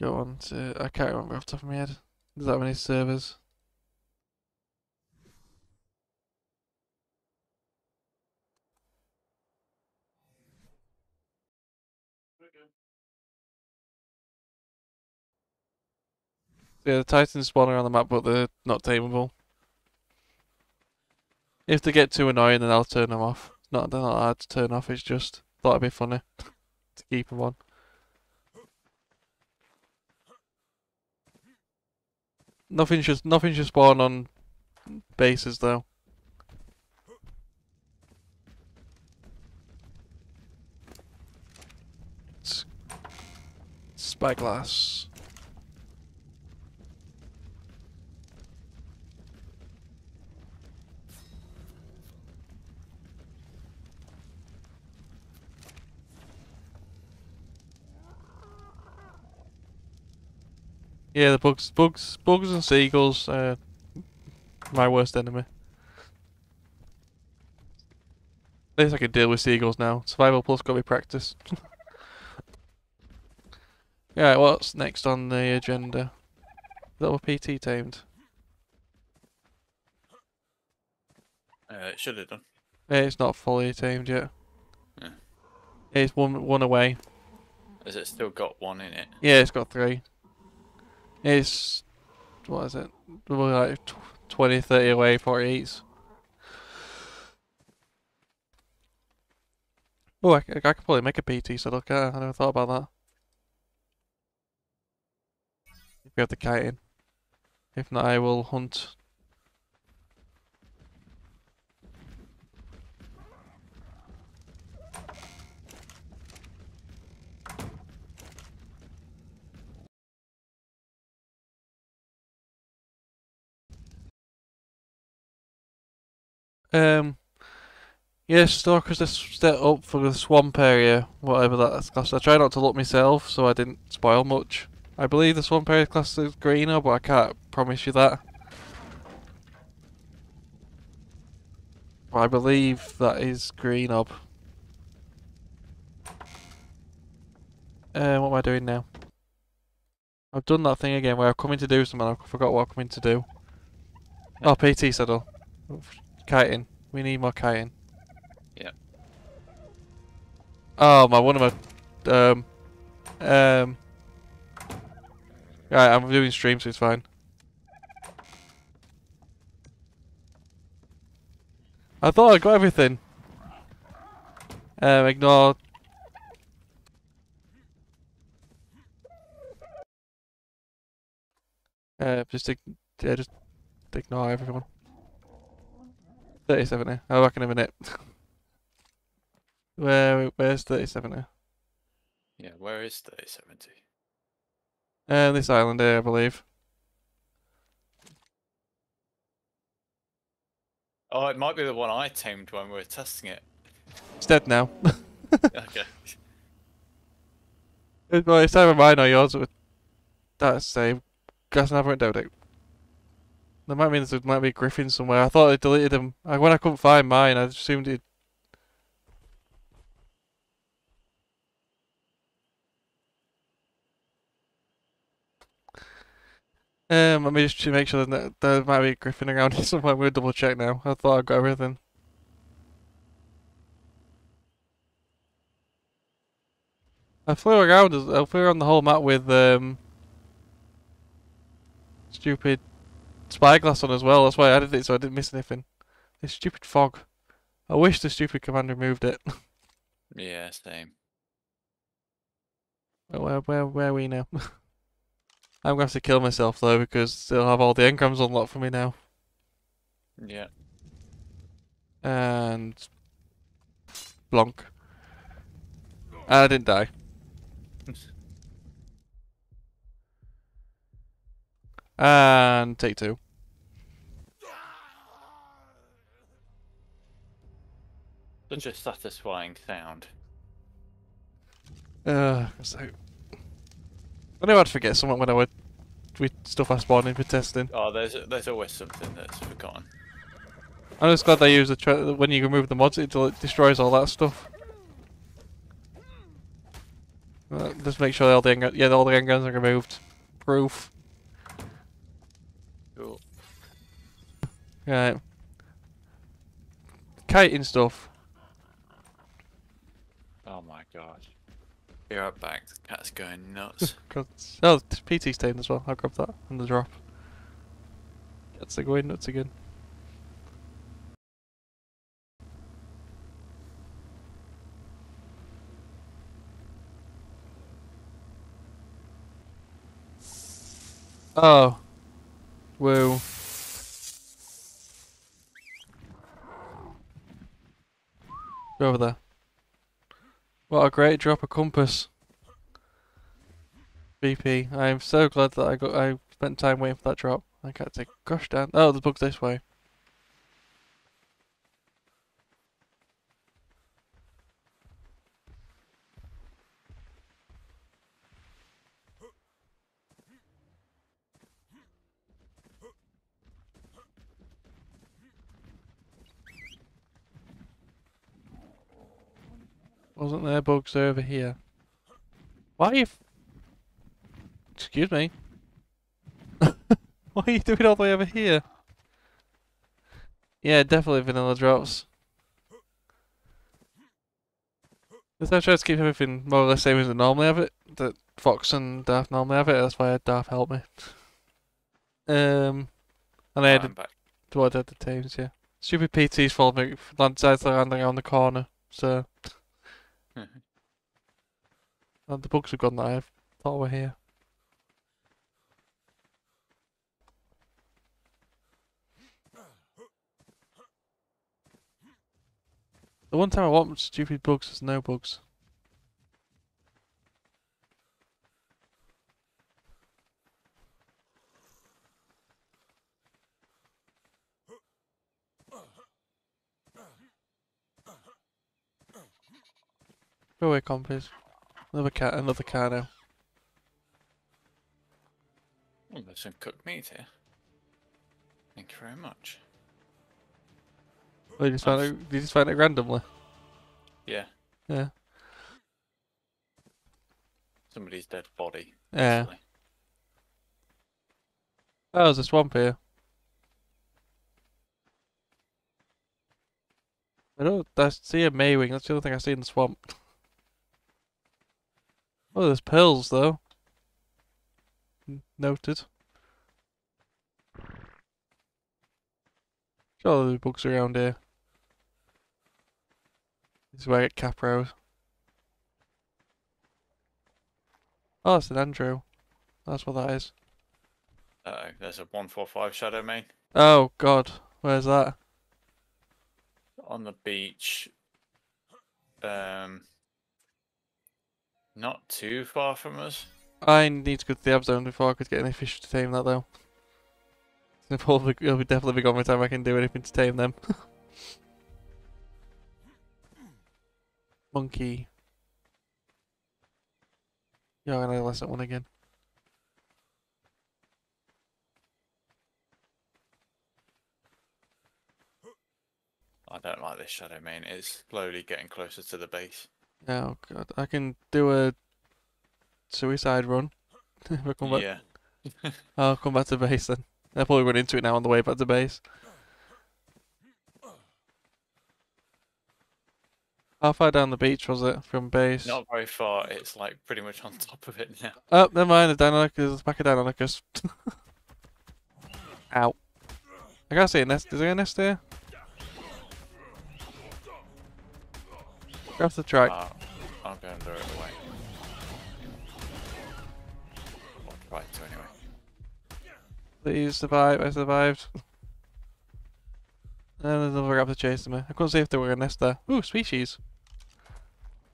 Go on to I can't remember off the top of my head. There's that many servers. Yeah, the Titans spawn around the map, but they're not tameable. If they get too annoying, then I'll turn them off. Not they're not hard to turn off. It's just thought it'd be funny to keep them on. Nothing should nothing should spawn on bases though. Spyglass. Yeah, the bugs, bugs, bugs, and seagulls. Uh, my worst enemy. At least I can deal with seagulls now. Survival plus got me practice. yeah, what's next on the agenda? That were PT tamed. Uh, it should have done. It's not fully tamed yet. Yeah. It's one one away. Has it still got one in it? Yeah, it's got three. It's what is it? Well, Like tw- 20, 30 away, 40 eats. Oh, I could probably make a PT so look at I never thought about that. If we have the kite in. If not, I will hunt. Um, yeah, stalkers just set up for the swamp area, whatever that's classed. I try not to look myself, so I didn't spoil much. I believe the swamp area is greener, but I can't promise you that. I believe that is green up. Uh, what am I doing now? I've done that thing again where I've come to do something, I forgot what I've come in to do. Oh, PT saddle. Kiting. We need more kiting. Yeah. Oh my, one of my, um, um. Right, I'm doing stream, so it's fine. I thought I got everything. Um, ignore. Uh, just, yeah, just ignore everyone. 37 here. I'll back in a minute. Where, where's 37 here? Yeah, where is 3070? Uh, this island here, I believe. Oh, it might be the one I tamed when we were testing it. It's dead now. okay. It's- well, it's either mine or yours. That's same. Gas never went down That might mean there might be griffin somewhere. I thought I deleted them. I, when I couldn't find mine, I assumed it. Um, let me just make sure that there might be griffin around here somewhere. We'll double check now. I thought I got everything. I flew around. I flew around the whole map with um stupid spyglass on as well. That's why I added it so I didn't miss anything. This stupid fog. I wish the stupid command removed it. Yeah, same. Where where where are we now? I'm gonna have to kill myself though because they'll have all the engrams unlocked for me now. Yeah. And blonk. And I didn't die. And take two. Such a satisfying sound. Uh, so I know I'd forget something when I would with stuff I spawned in for testing. Oh, there's there's always something that's forgotten. I'm just glad they use the tra- when you remove the mods, it destroys all that stuff. Uh, just make sure all the yeah all the engrams are removed. Proof. Right. Kiting stuff. Oh my gosh. Be right back. The cat's going nuts. God, oh, PT's tamed as well. I'll grab that on the drop. Cats are going nuts again. Oh. Whoa. Go over there. What a great drop of compass. BP. I am so glad that I got I spent time waiting for that drop. I can't take gosh down. Oh, the bug's this way. Wasn't there bugs over here? Why are you... f- Excuse me. Why are you doing all the way over here? Yeah, definitely vanilla drops. Because I try to keep everything more or less the same as I normally have it. That Fox and Darth normally have it, that's why Darth help me. Um, and I had back. what I had the teams, yeah. Stupid PT's fault me land decides to around the corner, so the bugs have gone that I thought were here. The one time I want stupid bugs, there's no bugs. Go away, compies. Another cat, another car now. Oh, there's some cooked meat here. Thank you very much. You just found it, you just found it randomly? Yeah, Yeah. somebody's dead body. Yeah. actually. Oh, there's a swamp here. I don't I see a Maewing, that's the only thing I see in the swamp. Oh, there's pearls though. Noted. Sure there's bugs around here. This is where I get Capros. Oh, it's an Andrew. That's what that is. Uh-oh, there's a 145 Shadowmane Oh god, where's that? on the beach. Um, not too far from us. I need to go to the ab zone before I could get any fish to tame that though. It'll probably it'll be definitely be gone by the time I can do anything to tame them. Monkey. Yeah, I'm gonna that one again. I don't like this Shadowmane. It's slowly getting closer to the base. Oh god, I can do a suicide run. if I come back, Yeah. I'll come back to base then. I'll probably run into it now on the way back to base. How far down the beach was it from base? Not very far. It's like pretty much on top of it now. Oh, never mind. The Deinonychus is back of Deinonychus. Ow. I can't see a nest. Is there a nest here? Grab the track. Uh, I'm going throw it away. Or try to anyway. Please survive. I survived. And there's another raptor chasing me. I couldn't see if there were a nest there. Ooh, species.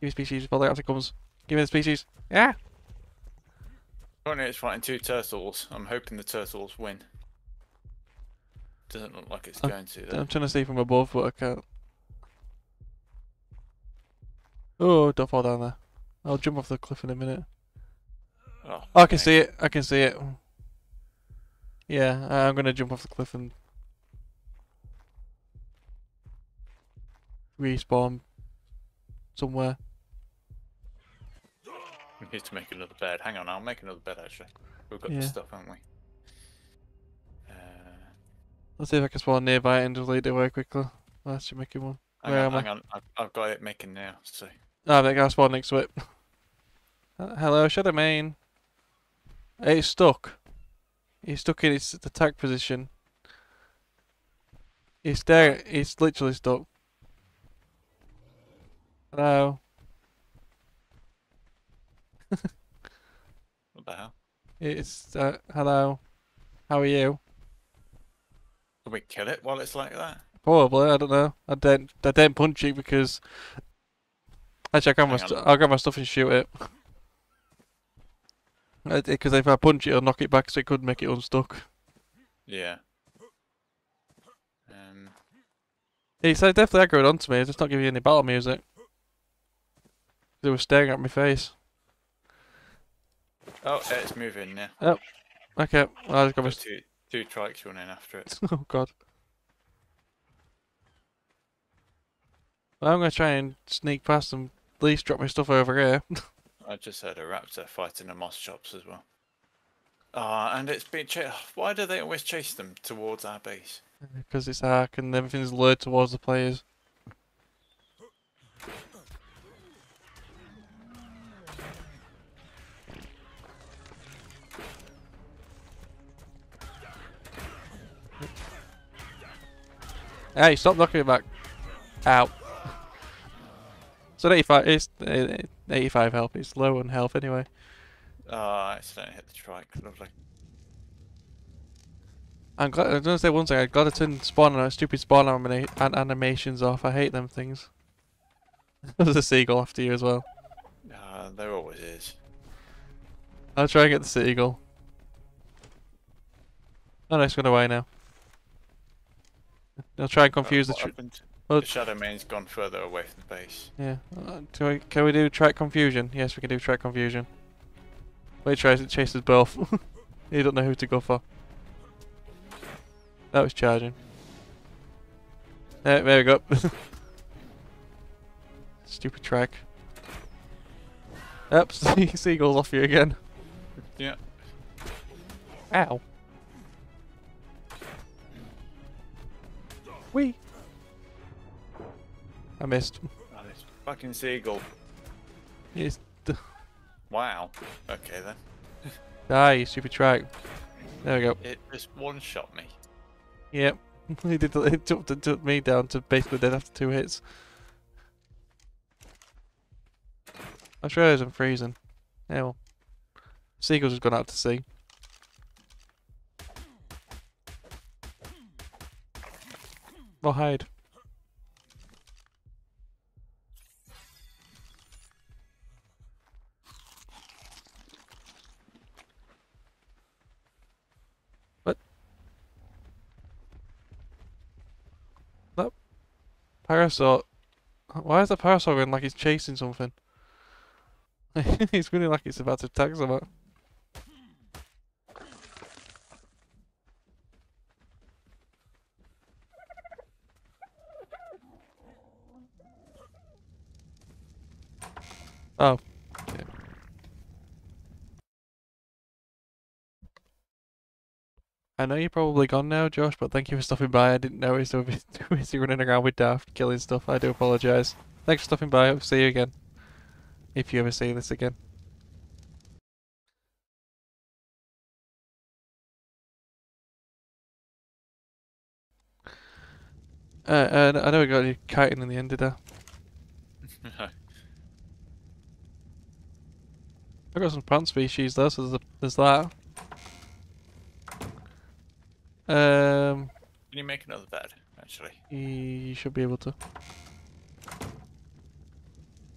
Give me species before the raptor comes. Give me the species. Yeah. Currently it's fighting two turtles. I'm hoping the turtles win. Doesn't look like it's Uh, going to though. I'm trying to see from above, but I can't. Oh, don't fall down there. I'll jump off the cliff in a minute. Oh, Oh, I can see it. I can see it. Yeah, I'm gonna jump off the cliff and respawn somewhere. We need to make another bed. Hang on, I'll make another bed actually. We've got Yeah. the stuff, haven't we? Uh, Let's see if I can spawn nearby and lead it away quickly. Let's make it one. hang Where on, am I? on. I've, I've got it making now. So I think I spawned next to it. Uh, Hello, Shadowmane. It's stuck. It's stuck in its attack position. It's there. It's literally stuck. Hello. what the hell? It's uh, hello. How are you? Can we kill it while it's like that? Probably. I don't know. I didn't. I didn't punch it because. Actually, I grab my. On. I'll grab my stuff and shoot it. Because if I punch it, it'll knock it back, so it could make it unstuck. Yeah. Um. It's like definitely aggroed onto me. It's just not giving you any battle music. They were staring at my face. Oh, it's moving now. Okay, well, I just got my. Two two trikes running after it. oh god. Well, I'm gonna try and sneak past them least drop my stuff over here. I just heard a raptor fighting the Moschops as well. Ah, and it's been Why do they always chase them towards our base? Because it's Ark and everything's lured towards the players. Hey, stop knocking me back. Ow. So 85, it's uh, 85 health, it's low on health anyway. Ah, I accidentally hit the trike. Lovely. I'm glad, I'm gonna say one thing, I've gotta turn spawn uh, stupid spawn anima- an animations off, I hate them things. There's a seagull after you as well. Ah, there always is. I'll try and get the seagull. Oh no, it's gone away now. I'll try and confuse Uh, the what tr- happened? Well- The shadow main's gone further away from the base. Yeah. Uh, do I, can we do track confusion? Yes, we can do track confusion. Wait, tries it chases both. you don't know who to go for. That was charging. There, there we go. Stupid track. Oops, seagulls off you again. Yeah. Ow. Wee. I missed. Oh, this fucking seagull. Yes. Wow. Okay then. Die, you stupid track. There we go. It just one shot me. Yep. he did. It took, it took me down to basically dead after two hits. I'm sure I'm freezing. Yeah, well. Seagulls has gone out to sea. Well, hide. Parasol. Why is the Parasaur going like he's chasing something? he's running like he's about to attack someone. Oh. I know you're probably gone now, Josh, but thank you for stopping by. I didn't know I was too busy running around with Daft killing stuff. I do apologise. Thanks for stopping by. I'll see you again. If you ever see this again. Uh, uh, I know we got you kiting in the end, did I? I got some plant species though, so there's, a, there's that. Um, Can you make another bed, actually? you should be able to.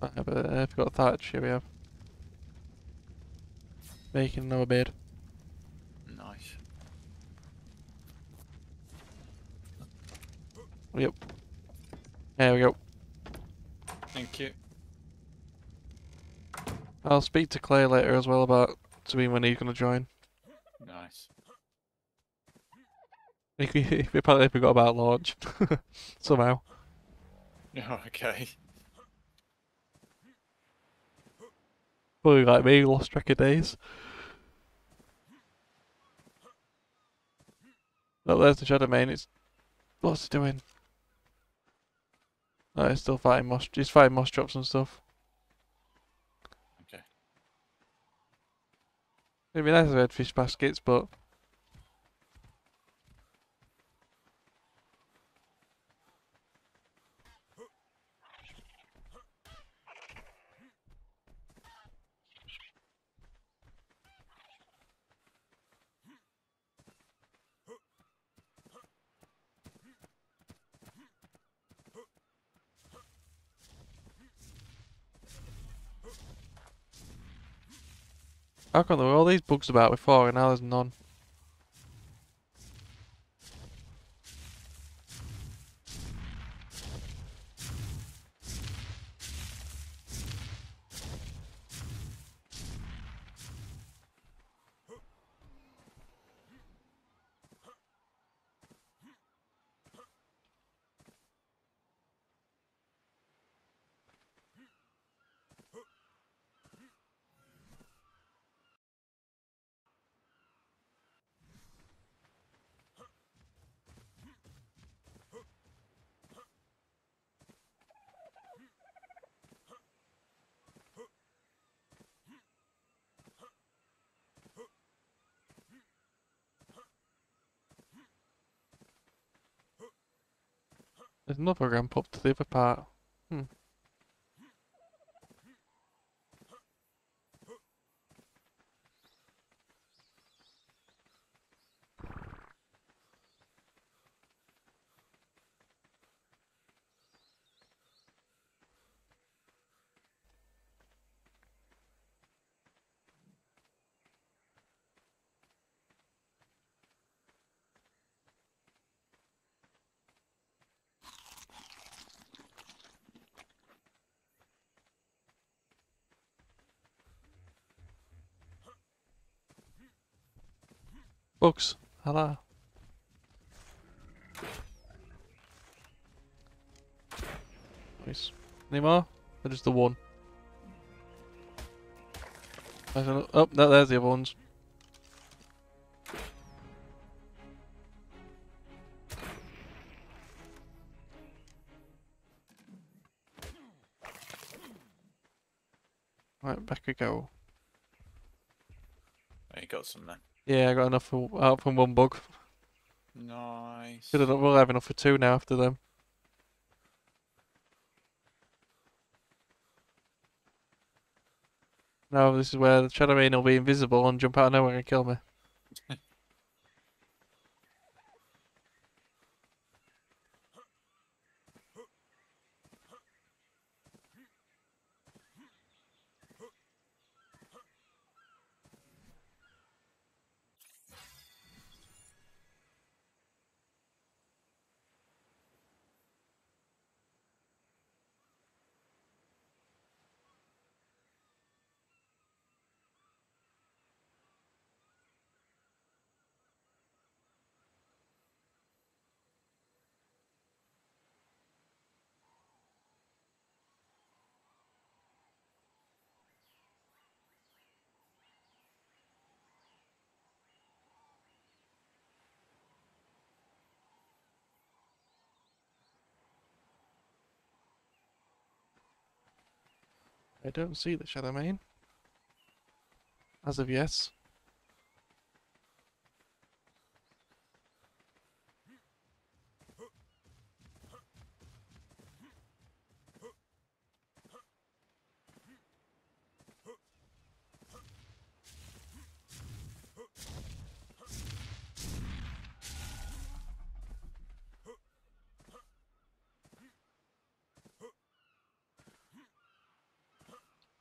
I have a, I forgot thatch. Here we have. Making another bed. Nice. Yep. There we go. Thank you. I'll speak to Clay later as well about to me when he's gonna join. Nice. He, he apparently forgot about launch somehow. Oh, okay. Probably like me, lost track of days. Oh, there's the Shadowmane. It's what's it doing? Oh, no, it's still fighting moss. He's fighting moss drops and stuff. Okay. It'd be nice if I had fish baskets, but there were all these bugs about before and now there's none? Another ramp up to the other part. Hmm. Bugs, hello. Nice. Any more? Or just the one? I don't know. Oh, no, there's the other ones. Right, back we go. Oh, you got some then. Yeah, I got enough for, out from one bug. Nice. Should we'll have enough for two now after them. Now this is where the Shadow Rain will be invisible and jump out of nowhere and kill me. I don't see the Shadowmane. As of yes.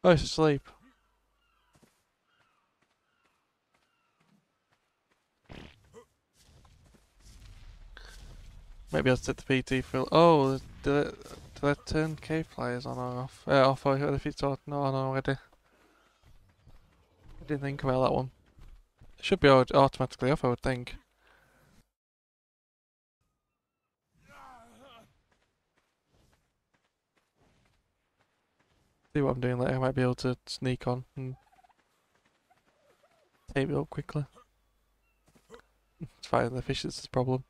Oh, it's asleep. Maybe I'll set the PT for. Oh, did it, did I turn cave flyers on or off? Uh, off or if it's on, no, on already. I didn't think about that one. It should be automatically off, I would think. See what I'm doing later. I might be able to sneak on and take it up quickly. It's fine. The fish is the problem.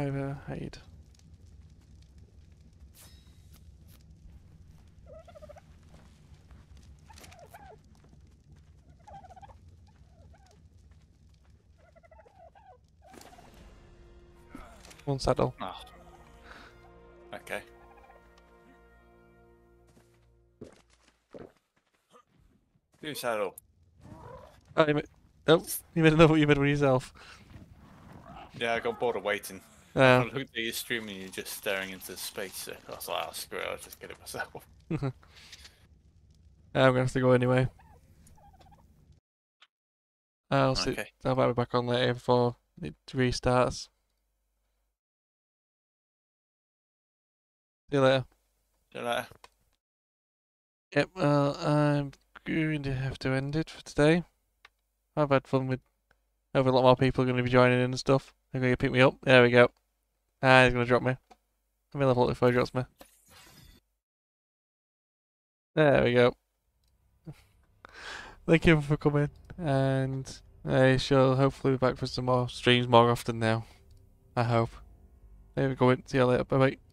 Overhead. One saddle. Oh. Okay. Do saddle. Ah, oh, you made, oh, you made another. You made one yourself. Yeah, I got bored of waiting. I Uh, looked at your stream and you're just staring into space. So I was like, oh, screw it, I'll just get it myself. I'm gonna have to go anyway. I'll see. Okay. I might be back on later before it restarts. See you later. See you later. Yep, well, I'm going to have to end it for today. I've had fun with. Have a lot more people going to be joining in and stuff. They're going to pick me up. There we go. Ah, he's going to drop me. Let me level up before he drops me. There we go. Thank you for coming, and I shall hopefully be back for some more streams more often now. I hope. There we go. See you later. Bye bye.